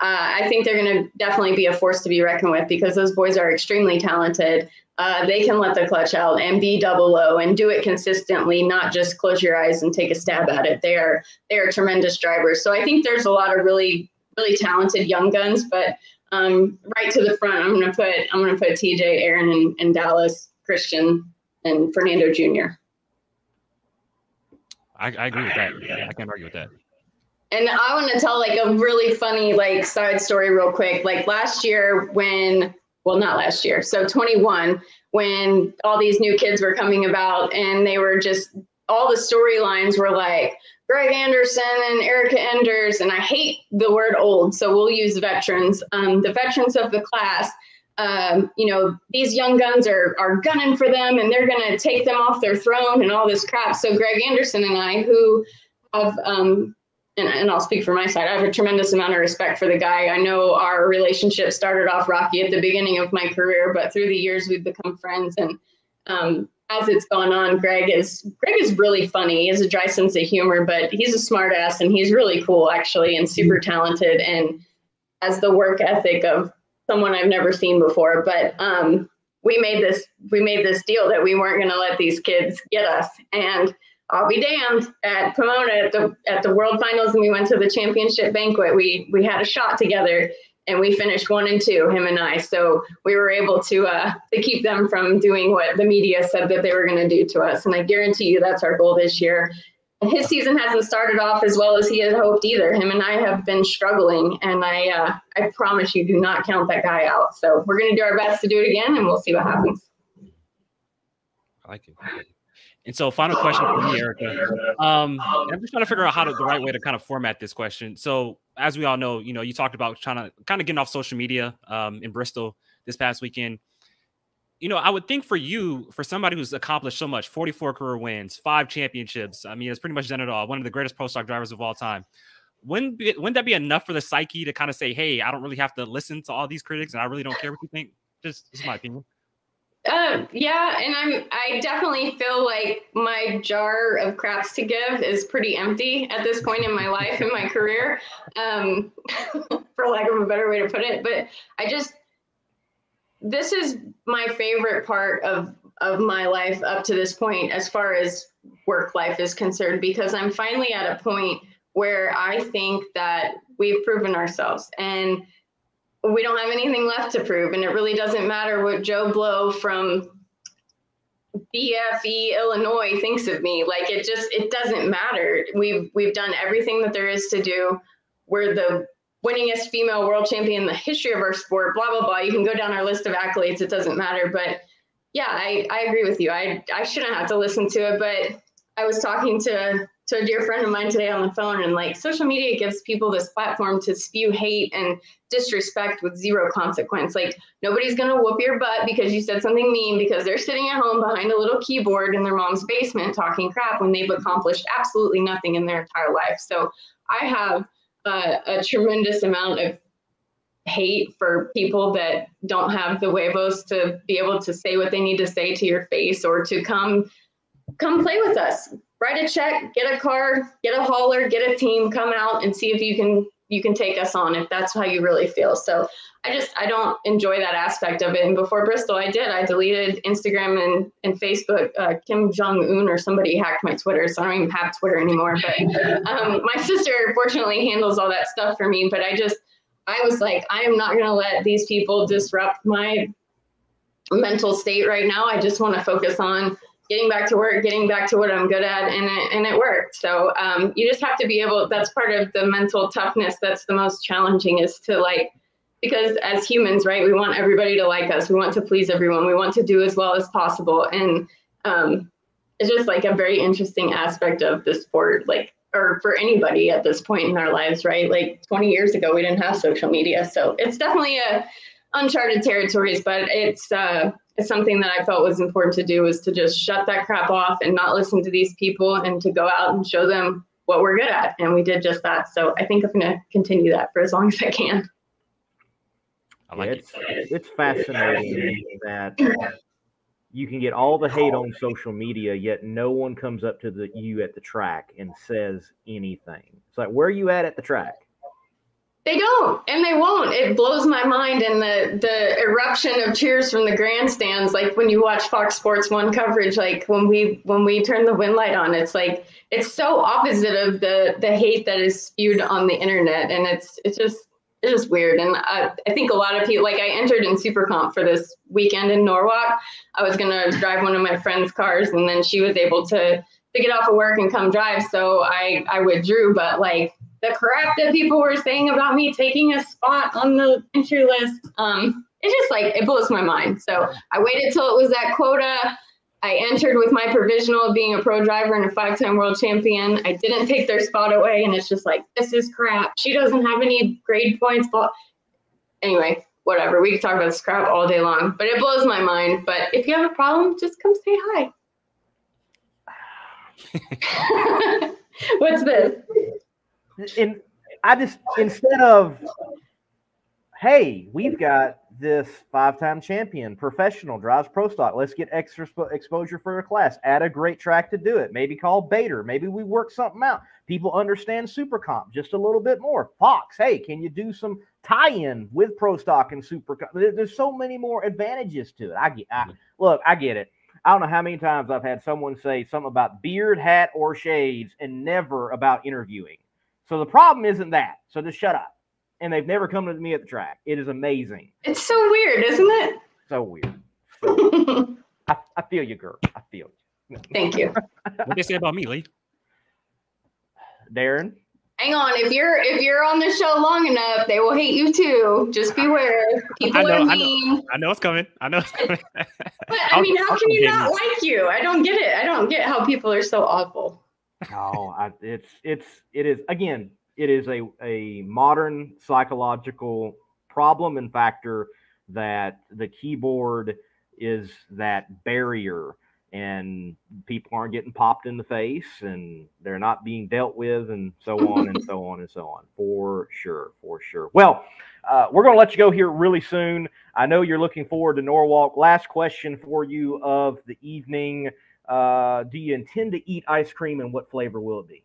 uh, I think they're going to definitely be a force to be reckoned with because those boys are extremely talented. Uh, they can let the clutch out and be double low and do it consistently, not just close your eyes and take a stab at it. They are they are tremendous drivers. So I think there's a lot of really really talented young guns, but um, right to the front, I'm gonna put I'm gonna put TJ, Aaron, and, and Dallas, Christian, and Fernando Jr. I, I agree with that. I can't argue with that. And I want to tell like a really funny like side story real quick. Like last year when well not last year, so 21 when all these new kids were coming about and they were just all the storylines were like Greg Anderson and Erica Enders, and I hate the word old, so we'll use veterans. Um, the veterans of the class, um, you know, these young guns are are gunning for them, and they're going to take them off their throne and all this crap. So Greg Anderson and I, who have um, and, and I'll speak for my side. I have a tremendous amount of respect for the guy. I know our relationship started off rocky at the beginning of my career, but through the years we've become friends. And um, as it's gone on, Greg is Greg is really funny. He has a dry sense of humor, but he's a smart ass and he's really cool actually and super talented and has the work ethic of someone I've never seen before. But um, we made this we made this deal that we weren't going to let these kids get us and I'll be damned at Pomona at the at the World Finals, and we went to the championship banquet. We we had a shot together, and we finished one and two, him and I. So we were able to uh, to keep them from doing what the media said that they were going to do to us. And I guarantee you, that's our goal this year. And his season hasn't started off as well as he had hoped either. Him and I have been struggling, and I uh, I promise you, do not count that guy out. So we're going to do our best to do it again, and we'll see what happens. I like it. And so, final question for me, Erica. Um, I'm just trying to figure out how to the right way to kind of format this question. So, as we all know, you know, you talked about trying to kind of getting off social media um, in Bristol this past weekend. You know, I would think for you, for somebody who's accomplished so much 44 career wins, five championships, I mean, it's pretty much done it all, one of the greatest pro stock drivers of all time. Wouldn't, be, wouldn't that be enough for the psyche to kind of say, hey, I don't really have to listen to all these critics and I really don't care what you think? Just, just my opinion. Uh, yeah, and I'm I definitely feel like my jar of craps to give is pretty empty at this point in my life in my career, um, [laughs] for lack of a better way to put it. But I just this is my favorite part of of my life up to this point as far as work life is concerned because I'm finally at a point where I think that we've proven ourselves and we don't have anything left to prove. And it really doesn't matter what Joe Blow from BFE Illinois thinks of me. Like it just it doesn't matter. We've we've done everything that there is to do. We're the winningest female world champion in the history of our sport, blah blah blah. You can go down our list of accolades, it doesn't matter. But yeah, I, I agree with you. I I shouldn't have to listen to it, but I was talking to to a dear friend of mine today on the phone and like social media gives people this platform to spew hate and disrespect with zero consequence. Like nobody's going to whoop your butt because you said something mean because they're sitting at home behind a little keyboard in their mom's basement talking crap when they've accomplished absolutely nothing in their entire life. So i have uh, a tremendous amount of hate for people that don't have the huevos to be able to say what they need to say to your face or to come come play with us write a check, get a car, get a hauler, get a team, come out and see if you can you can take us on if that's how you really feel. So I just I don't enjoy that aspect of it. And before Bristol, I did. I deleted Instagram and and Facebook. Uh, Kim Jong Un or somebody hacked my Twitter, so I don't even have Twitter anymore. But um, my sister fortunately handles all that stuff for me. But I just I was like, I am not going to let these people disrupt my mental state right now. I just want to focus on getting back to work, getting back to what I'm good at, and it, and it worked. So um, you just have to be able. That's part of the mental toughness. That's the most challenging is to like, because as humans, right, we want everybody to like us. We want to please everyone. We want to do as well as possible, and um, it's just like a very interesting aspect of the sport. Like or for anybody at this point in our lives, right? Like 20 years ago, we didn't have social media, so it's definitely a uncharted territories. But it's uh, it's something that I felt was important to do was to just shut that crap off and not listen to these people and to go out and show them what we're good at. And we did just that. So I think I'm going to continue that for as long as I can. I like it's, it. It's fascinating that you can get all the hate on social media, yet no one comes up to the you at the track and says anything. It's like, where are you at at the track? They don't, and they won't. It blows my mind. And the the eruption of cheers from the grandstands, like when you watch Fox Sports One coverage, like when we when we turn the wind light on, it's like it's so opposite of the the hate that is spewed on the internet, and it's it's just it's just weird. And I, I think a lot of people, like I entered in Supercomp for this weekend in Norwalk. I was gonna drive one of my friend's cars, and then she was able to to get off of work and come drive, so I I withdrew. But like the crap that people were saying about me taking a spot on the entry list. Um, it's just like it blows my mind. So I waited till it was that quota. I entered with my provisional of being a pro driver and a five-time world champion. I didn't take their spot away, and it's just like this is crap. She doesn't have any grade points. But anyway, whatever. We can talk about this crap all day long, but it blows my mind. But if you have a problem, just come say hi. [sighs] [laughs] What's this? And I just instead of hey, we've got this five-time champion, professional, drives pro stock. Let's get extra sp- exposure for a class. Add a great track to do it. Maybe call Bader. Maybe we work something out. People understand super comp just a little bit more. Fox, hey, can you do some tie-in with pro stock and super comp? There's so many more advantages to it. I get. I, look, I get it. I don't know how many times I've had someone say something about beard, hat, or shades, and never about interviewing. So the problem isn't that. So just shut up. And they've never come to me at the track. It is amazing. It's so weird, isn't it? So weird. So [laughs] I, I, feel you, girl. I feel you. Thank you. what they say about me, Lee? Darren. Hang on, if you're if you're on the show long enough, they will hate you too. Just beware. People I know, are mean. I know, I know it's coming. I know it's coming. [laughs] but I mean, how can you not like you? I don't get it. I don't get how people are so awful no, I, it's it's it is again it is a a modern psychological problem and factor that the keyboard is that barrier and people aren't getting popped in the face and they're not being dealt with and so on and so on and so on. For sure for sure. Well uh, we're going to let you go here really soon. I know you're looking forward to norwalk. Last question for you of the evening uh, do you intend to eat ice cream and what flavor will it be?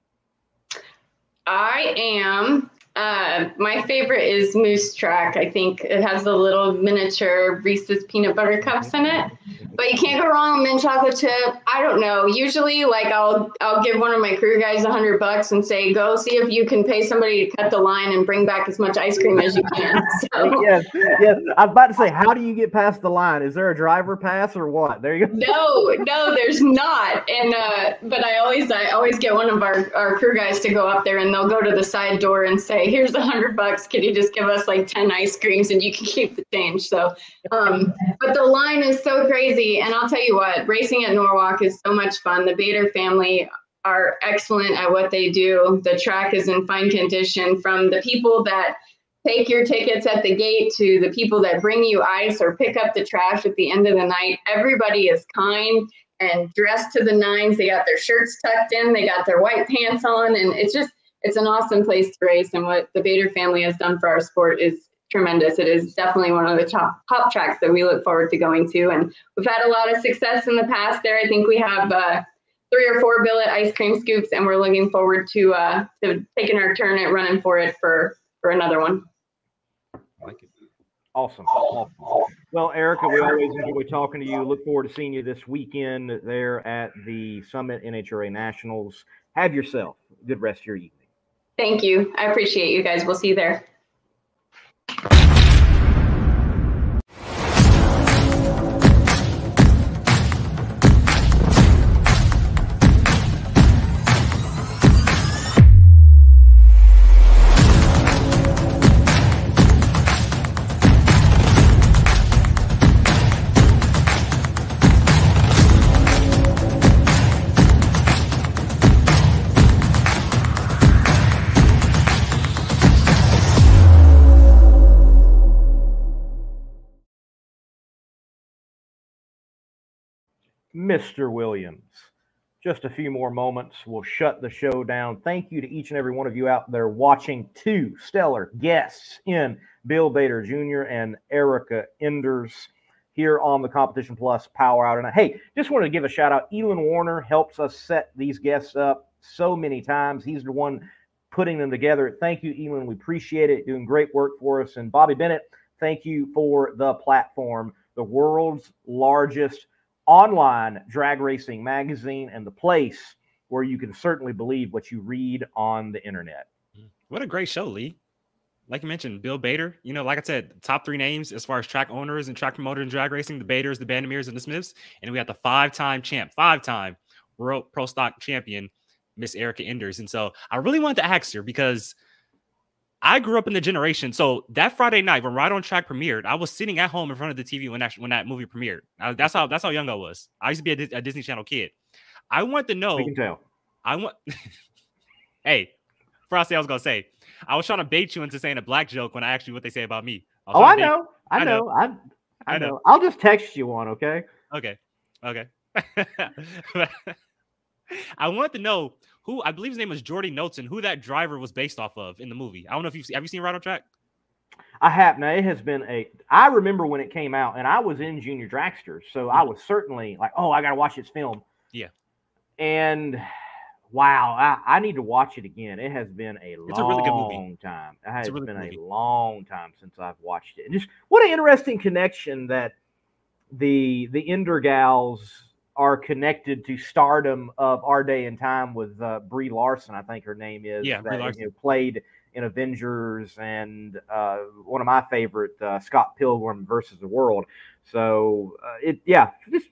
I am. Uh, my favorite is Moose Track. I think it has the little miniature Reese's peanut butter cups in it. But you can't go wrong with mint chocolate chip. I don't know. Usually, like I'll I'll give one of my crew guys a hundred bucks and say, go see if you can pay somebody to cut the line and bring back as much ice cream as you can. [laughs] So. yes, yes. I was about to say, how do you get past the line? Is there a driver pass or what? There you go. No, no, there's not. And uh, but I always I always get one of our our crew guys to go up there and they'll go to the side door and say, here's a hundred bucks. Can you just give us like ten ice creams and you can keep the change? So, um, but the line is so crazy and I'll tell you what, racing at Norwalk is so much fun. The Bader family are excellent at what they do. The track is in fine condition from the people that take your tickets at the gate to the people that bring you ice or pick up the trash at the end of the night. Everybody is kind and dressed to the nines. They got their shirts tucked in, they got their white pants on, and it's just it's an awesome place to race. And what the Bader family has done for our sport is tremendous. It is definitely one of the top top tracks that we look forward to going to, and we've had a lot of success in the past there. I think we have. Uh, three or four billet ice cream scoops, and we're looking forward to uh, to taking our turn at running for it for for another one. Like it. Awesome. awesome. Well, Erica, we always enjoy talking to you. Look forward to seeing you this weekend there at the Summit NHRA Nationals. Have yourself a good rest of your evening. Thank you. I appreciate you guys. We'll see you there. Mr. Williams. Just a few more moments. We'll shut the show down. Thank you to each and every one of you out there watching. Two stellar guests in Bill Bader Jr. and Erica Enders here on the Competition Plus Power Hour. And hey, just wanted to give a shout out. Elon Warner helps us set these guests up so many times. He's the one putting them together. Thank you, Elon. We appreciate it. Doing great work for us. And Bobby Bennett, thank you for the platform, the world's largest online drag racing magazine and the place where you can certainly believe what you read on the internet. Mm. What a great show, Lee. Like you mentioned, Bill Bader, you know, like I said, top three names as far as track owners and track promoters in drag racing the Baders, the Bandimeres, and the Smiths. And we got the five time champ, five time world pro stock champion, Miss Erica Enders. And so I really wanted to ask her because I grew up in the generation. So that Friday night when Right on Track premiered, I was sitting at home in front of the TV when that when that movie premiered. I, that's how that's how young I was. I used to be a, a Disney Channel kid. I want to know. I want. [laughs] hey, Frosty, I was gonna say. I was trying to bait you into saying a black joke when I asked you what they say about me. I oh, I know. I, I know. know. I, I, I know. know. I'll just text you one. Okay. Okay. Okay. [laughs] I want to know who I believe his name was Jordy Knowlton, who that driver was based off of in the movie. I don't know if you've seen, have you seen Right on Track? I have. Now it has been a. I remember when it came out, and I was in junior dragsters, so I mm-hmm. was certainly like, "Oh, I got to watch this film." Yeah. And wow, I, I need to watch it again. It has been a it's long a really good movie. time. It has really been a long time since I've watched it. And just what an interesting connection that the the Ender gals are connected to stardom of our day and time with uh, Brie Larson, I think her name is. Yeah, that, you know, played in Avengers and uh, one of my favorite, uh, Scott Pilgrim versus the World. So uh, it, yeah, just,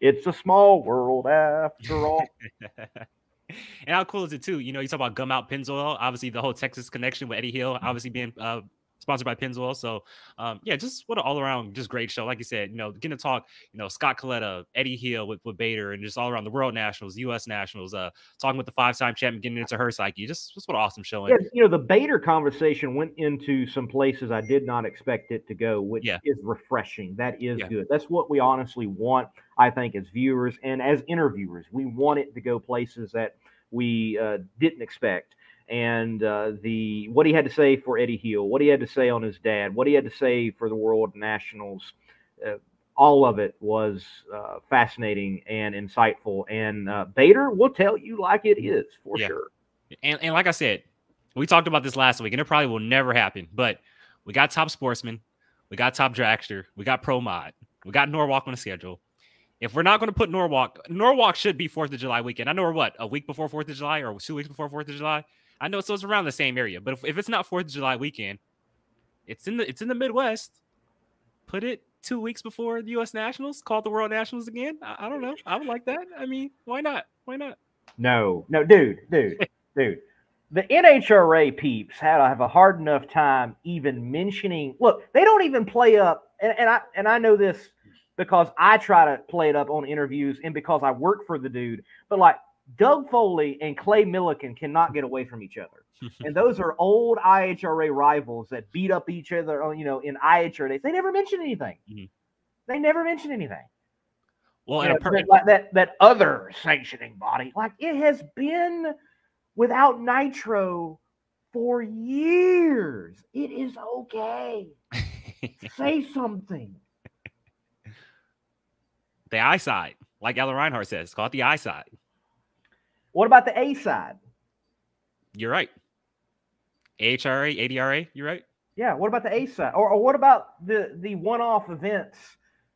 it's a small world after all. [laughs] and how cool is it too? You know, you talk about Gum Out Pennzoil, obviously the whole Texas connection with Eddie Hill, obviously being uh, sponsored by Pennzoil. So um, yeah, just what an all around just great show. Like you said, you know, getting to talk, you know, Scott Kalitta, Eddie Hill with, with Bader, and just all around the world nationals, US nationals, uh, talking with the five time champion, getting into her psyche. Just just what an awesome show. Yeah, you know, the Bader conversation went into some places I did not expect it to go, which yeah. is refreshing. That is yeah. good. That's what we honestly want, I think, as viewers and as interviewers. We want it to go places that we uh, didn't expect and uh, the what he had to say for Eddie Hill, what he had to say on his dad, what he had to say for the World Nationals. Uh, all of it was uh, fascinating and insightful. And uh, Bader will tell you like it is for yeah. sure. And, and like I said, we talked about this last week, and it probably will never happen. But we got top sportsman, we got top dragster, we got pro mod, we got Norwalk on the schedule. If we're not going to put Norwalk, Norwalk should be Fourth of July weekend. I know we're what a week before Fourth of July or two weeks before Fourth of July. I know so it's around the same area, but if, if it's not Fourth of July weekend, it's in the it's in the Midwest. Put it two weeks before the U.S. Nationals. Call the World Nationals again. I, I don't know. I would like that. I mean, why not? Why not? No, no, dude, dude, [laughs] dude. The NHRA peeps had have a hard enough time even mentioning. Look, they don't even play up, and, and I and I know this because I try to play it up on interviews and because I work for the dude. But like Doug Foley and Clay Millican cannot get away from each other. [laughs] and those are old IHRA rivals that beat up each other, you know, in IHRA. They never mention anything. Mm-hmm. They never mention anything. Well, you know, per- like that that other sanctioning body, like it has been without nitro for years. It is okay. [laughs] Say something. The side, like Alan Reinhart says, call it the side. What about the A side? You're right. AHRA, ADRA, you're right. Yeah. What about the A side? Or, or what about the the one off events?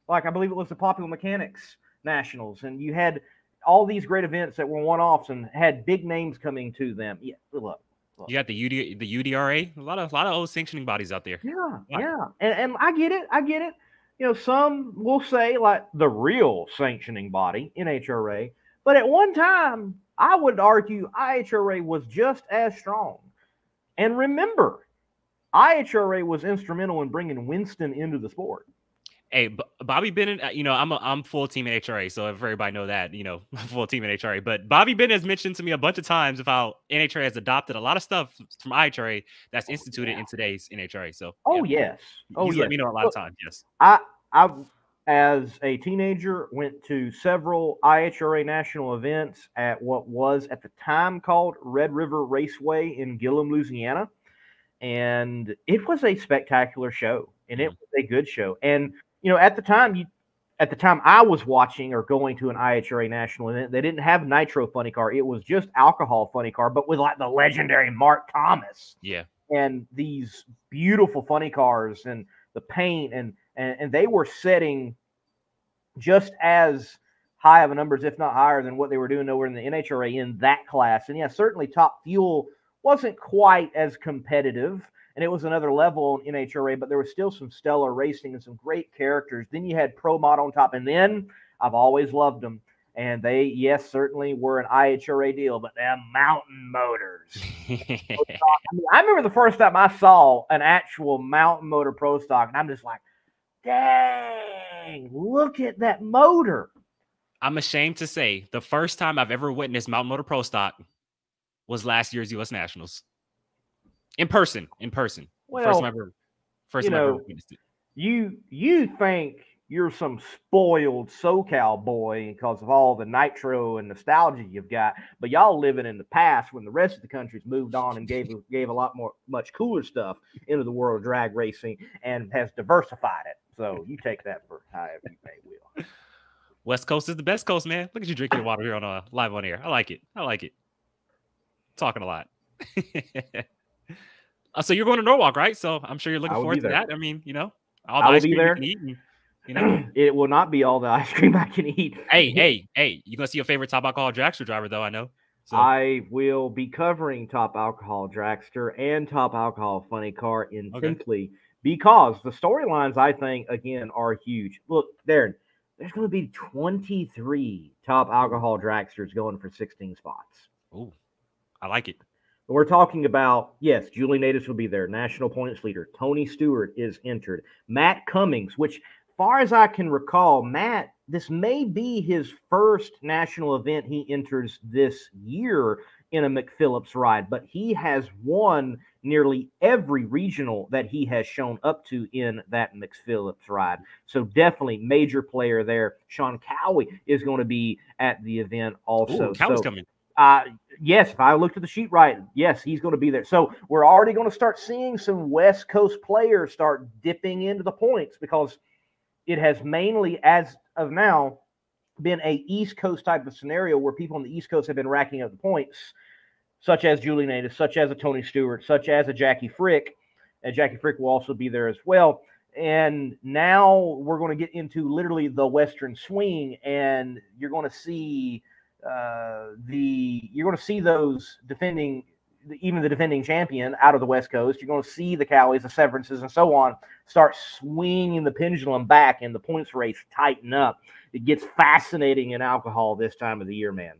Like I believe it was the Popular Mechanics Nationals, and you had all these great events that were one offs and had big names coming to them. Yeah, look, you got the UD, the UDRA, a lot of a lot of old sanctioning bodies out there. Yeah, yeah, and, and I get it, I get it. You know, some will say like the real sanctioning body, NHRA, but at one time, I would argue IHRA was just as strong. And remember, IHRA was instrumental in bringing Winston into the sport. Hey, Bobby Bennett, uh, you know, I'm a, I'm full team in HRA, so if everybody know that, you know, [laughs] full team in HRA. But Bobby Bennett has mentioned to me a bunch of times of how NHRA has adopted a lot of stuff from IHRA that's oh, instituted yeah. in today's NHRA. So, oh yeah. yes, oh He's yes. Let me know a lot of times. Yes, I I as a teenager went to several IHRA national events at what was at the time called Red River Raceway in Gilliam, Louisiana, and it was a spectacular show, and it mm-hmm. was a good show, and you know, at the time you at the time I was watching or going to an IHRA national event, they didn't have nitro funny car. It was just alcohol funny car, but with like the legendary Mark Thomas. Yeah. And these beautiful funny cars and the paint and and, and they were setting just as high of a numbers, if not higher, than what they were doing over in the NHRA in that class. And yeah, certainly top fuel wasn't quite as competitive and it was another level in NHRA, but there was still some stellar racing and some great characters. Then you had Pro Mod on top, and then I've always loved them. And they, yes, certainly were an IHRA deal, but they're mountain motors. [laughs] I, mean, I remember the first time I saw an actual mountain motor pro stock, and I'm just like, dang, look at that motor. I'm ashamed to say the first time I've ever witnessed mountain motor pro stock was last year's U.S. Nationals in person. In person. Well, first time ever. First time know, ever witnessed it. You you think you're some spoiled SoCal boy because of all the nitro and nostalgia you've got, but y'all living in the past when the rest of the country's moved on and gave gave a lot more much cooler stuff into the world of drag racing and has diversified it. So you take that for however you may will. West Coast is the best coast, man. Look at you drinking water here on a uh, live on air. I like it. I like it. Talking a lot. [laughs] Uh, so you're going to Norwalk, right? So I'm sure you're looking forward to that. I mean, you know, all the ice cream there. you can eat. You know, [clears throat] it will not be all the [laughs] ice cream I can eat. Hey, hey, hey! You're gonna see your favorite top alcohol dragster driver, though? I know. So. I will be covering top alcohol dragster and top alcohol funny car intently okay. Because the storylines I think again are huge. Look, Darren, there's going to be 23 top alcohol dragsters going for 16 spots. Oh, I like it. We're talking about, yes, Julie Nataas will be there. National points leader. Tony Stewart is entered. Matt Cummings, which, far as I can recall, Matt, this may be his first national event he enters this year in a McPhillips ride, but he has won nearly every regional that he has shown up to in that McPhillips ride. So definitely major player there. Sean Cowie is going to be at the event also. Ooh, Cowie's so, coming. Uh, yes, if I looked at the sheet right, yes, he's going to be there. So we're already going to start seeing some West Coast players start dipping into the points because it has mainly, as of now, been a East Coast type of scenario where people on the East Coast have been racking up the points, such as Julie Nataas, such as a Tony Stewart, such as a Jackie Fricke. And Jackie Fricke will also be there as well. And now we're going to get into literally the Western swing, and you're going to see – uh, the you're going to see those defending even the defending champion out of the West Coast. You're going to see the Cowies, the Severances, and so on start swinging the pendulum back, and the points race tighten up. It gets fascinating in alcohol this time of the year, man.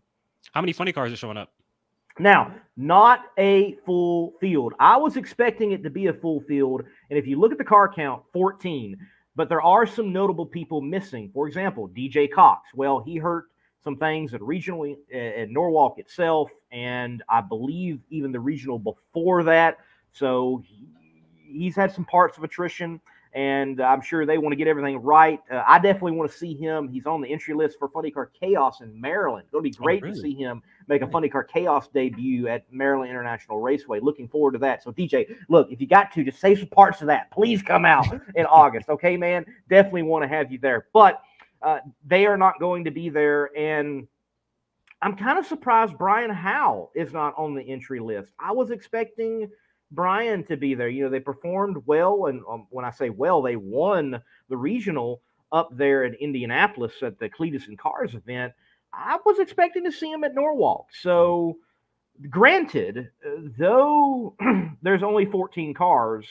How many funny cars are showing up? Now, not a full field. I was expecting it to be a full field, and if you look at the car count, 14. But there are some notable people missing. For example, DJ Cox. Well, he hurt some things at regionally at Norwalk itself, and I believe even the regional before that. So he, he's had some parts of attrition and I'm sure they want to get everything right. Uh, I definitely want to see him. He's on the entry list for Funny Car Chaos in Maryland. It'll be oh, great oh, really? to see him make a Funny Car Chaos debut at Maryland International Raceway. Looking forward to that. So, DJ, look, if you got to, just save some parts of that. Please come out in [laughs] August. Okay, man? Definitely want to have you there. But uh, they are not going to be there. And I'm kind of surprised Brian Howe is not on the entry list. I was expecting – Brian to be there. You know, they performed well, and um, when I say well, they won the regional up there in Indianapolis at the Cleetus and Cars event. I was expecting to see him at Norwalk. So, granted, though [clears throat] there's only 14 cars,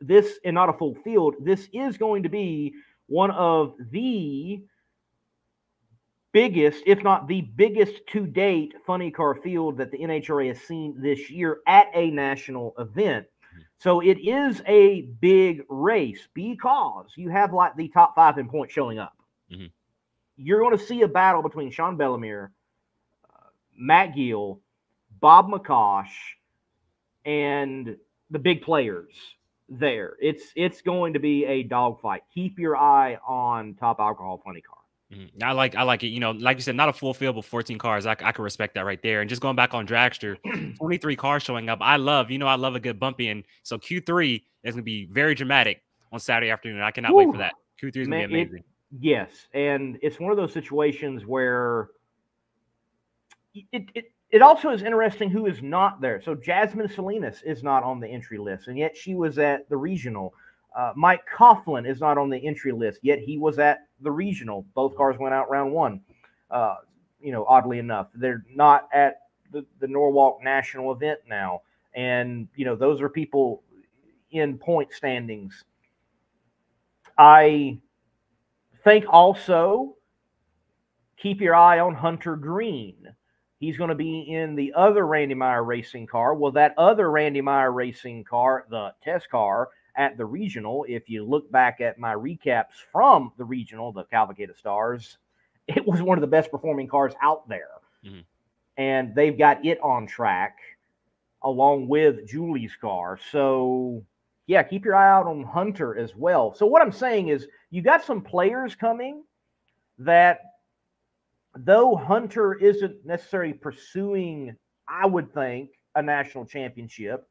this and not a full field, this is going to be one of the biggest, if not the biggest to date, funny car field that the NHRA has seen this year at a national event. Mm-hmm. So it is a big race because you have like the top five in points showing up. Mm-hmm. You're going to see a battle between Sean Bellemeur, uh, Matt Gill, Bob McCosh, and the big players there. It's it's going to be a dogfight. Keep your eye on top alcohol funny car. Mm-hmm. I like I like it. You know, like you said, not a full field, but 14 cars. I, I can respect that right there. And just going back on Dragster, [clears throat] 23 cars showing up. I love, you know, I love a good bumpy. And so Q3 is gonna be very dramatic on Saturday afternoon. I cannot wait for that. Q3 is gonna be amazing. It, yes, and it's one of those situations where it, it it also is interesting who is not there. So Jasmine Salinas is not on the entry list, and yet she was at the regional. Uh, Mike Coughlin is not on the entry list, yet he was at the regional. Both cars went out round one. Uh, you know, oddly enough, they're not at the, the Norwalk National event now. And, you know, those are people in point standings. I think also keep your eye on Hunter Green. He's going to be in the other Randy Meyer racing car. Well, that other Randy Meyer racing car, the test car, at the regional. If you look back at my recaps from the regional, the Cavalcade Stars, [laughs] it was one of the best performing cars out there. Mm-hmm. And they've got it on track along with Julie's car. So, yeah, keep your eye out on Hunter as well. So, what I'm saying is, you got some players coming that, though Hunter isn't necessarily pursuing, I would think, a national championship,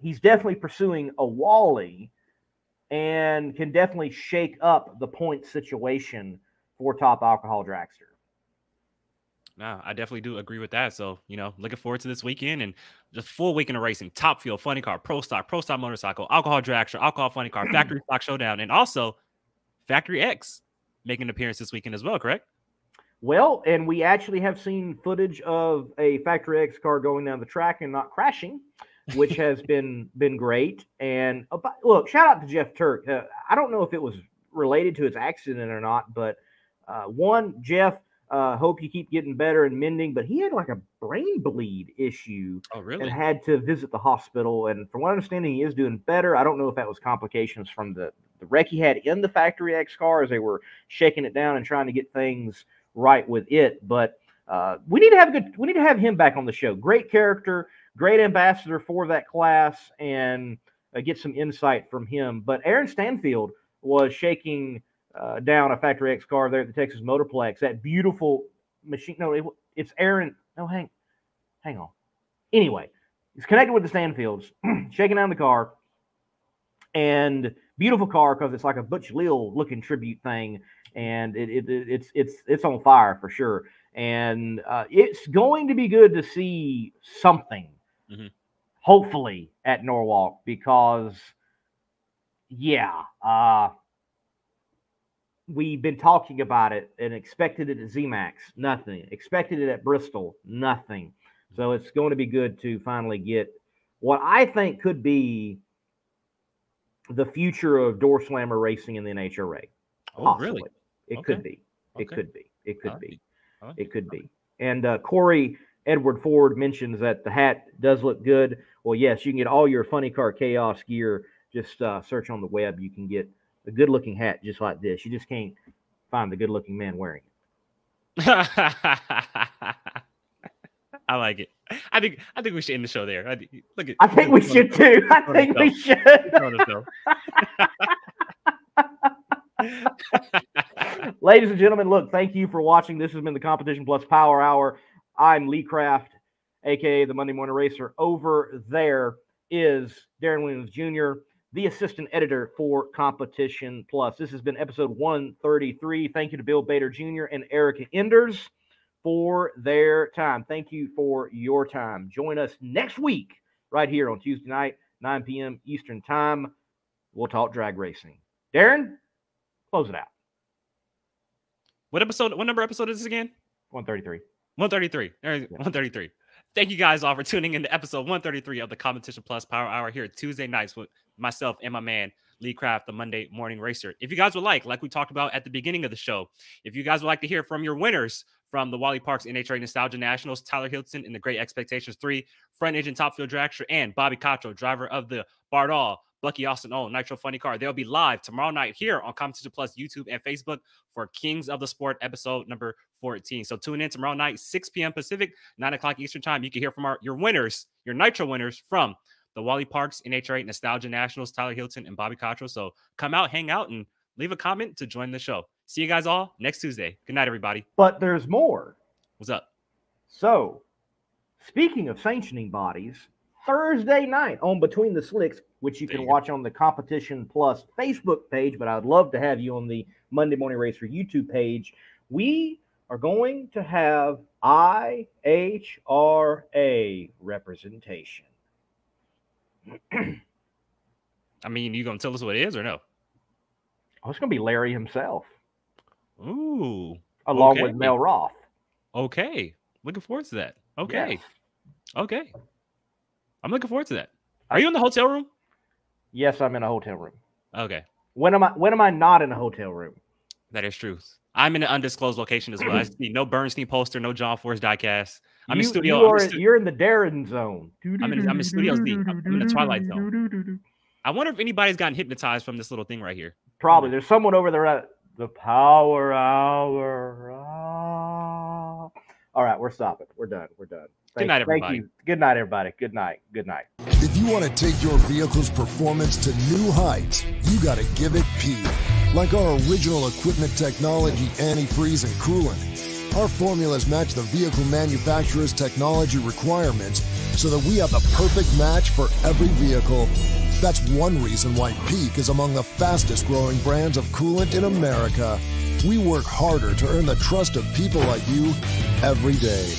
he's definitely pursuing a Wally and can definitely shake up the point situation for top alcohol dragster. No, I definitely do agree with that. So, you know, looking forward to this weekend and just full weekend of racing. Top Fuel, Funny Car, Pro Stock, Pro Stock Motorcycle, Alcohol Dragster, Alcohol Funny Car, [clears throat] Factory Stock Showdown, and also Factory X making an appearance this weekend as well, correct? Well, and we actually have seen footage of a Factory X car going down the track and not crashing which has [laughs] been been great. And uh, look, shout out to Jeff Turk. Uh, I don't know if it was related to his accident or not, but uh, one, Jeff, uh, hope you keep getting better and mending. But he had like a brain bleed issue. Oh, really? And had to visit the hospital. And from what I understand, he is doing better. I don't know if that was complications from the the wreck he had in the factory X car as they were shaking it down and trying to get things right with it. But uh, we need to have a good. We need to have him back on the show. Great character great ambassador for that class and uh, get some insight from him. But Aaron Stanfield was shaking uh, down a Factory X car there at the Texas Motorplex. That beautiful machine. No, it, it's Aaron. No, hang, hang on. Anyway, he's connected with the Stanfields, [clears throat] shaking down the car, and beautiful car because it's like a Butch Leal looking tribute thing, and it, it, it's it's it's on fire for sure. And uh, it's going to be good to see something mm-hmm. hopefully at Norwalk because, yeah, uh, we've been talking about it and expected it at ZMAX, nothing. Expected it at Bristol, nothing. So it's going to be good to finally get what I think could be the future of door slammer racing in the NHRA. Oh, Possibly. really? It okay. could be. It okay. could be. It could be. It could be. And uh, Corey Edward Ford mentions that the hat does look good. Well, yes, you can get all your Funny Car Chaos gear. Just uh, search on the web. You can get a good looking hat just like this. You just can't find the good looking man wearing it. [laughs] I like it. I think I think we should end the show there. I, look at. I think we should too. I think we should. [laughs] Ladies and gentlemen, look, thank you for watching. This has been the Competition Plus Power Hour. I'm Lee Craft, aka the Monday Morning Racer. Over there is Darren Williams Jr., the assistant editor for Competition Plus. This has been episode 133. Thank you to Bill Bader Jr. and Erica Enders for their time. Thank you for your time. Join us next week right here on Tuesday night, 9 p.m. Eastern Time. We'll talk drag racing. Darren, close it out. What episode? What number episode is this again? 133. 133. 133. Thank you guys all for tuning in to episode 133 of the Competition Plus Power Hour here Tuesday nights with myself and my man Lee Craft, the Monday Morning Racer. If you guys would like, like we talked about at the beginning of the show, if you guys would like to hear from your winners from the Wally Parks NHRA Nostalgia Nationals, Tyler Hilton in the Great Expectations 3, front engine top fuel dragster, and Bobby Cottrell, driver of the Bardahl Bucky Austin own Nitro Funny Car. They'll be live tomorrow night here on Competition Plus YouTube and Facebook for Kings of the Sport episode number 14. So tune in tomorrow night, 6 p.m. Pacific, 9 o'clock Eastern Time. You can hear from our your winners, your Nitro winners from the Wally Parks NHRA Nostalgia Nationals, Tyler Hilton and Bobby Cottrell. So come out, hang out, and leave a comment to join the show. See you guys all next Tuesday. Good night, everybody. But there's more. What's up? So, speaking of sanctioning bodies, Thursday night on Between the Slicks, which you can watch on the Competition Plus Facebook page, but I'd love to have you on the Monday Morning Racer YouTube page. We are going to have IHRA representation. [clears throat] I mean, you gonna tell us what it is or no? Oh, it's gonna be Larry himself. Ooh. Along okay. with Mel Roth. Okay. Looking forward to that. Okay. Yes. Okay. I'm looking forward to that. Are you in the hotel room? Yes, I'm in a hotel room. Okay. When am I when am I not in a hotel room? That is true. I'm in an undisclosed location as well. I [clears throat] see no Bernstein poster, no John Force diecast. I'm you, in studio. You are, in stu- you're in the Darren zone. I'm in, I'm in Studio Z. I'm in the Twilight Zone. [laughs] I wonder if anybody's gotten hypnotized from this little thing right here. Probably. There's someone over there at the Power Hour. All right, we're stopping. We're done. We're done. Thank, Good night, everybody. Thank you. Good night, everybody. Good night. Good night. If you want to take your vehicle's performance to new heights, you got to give it P. Like our original equipment technology, antifreeze, and coolant. Our formulas match the vehicle manufacturer's technology requirements so that we have the perfect match for every vehicle. That's one reason why Peak is among the fastest growing brands of coolant in America. We work harder to earn the trust of people like you every day.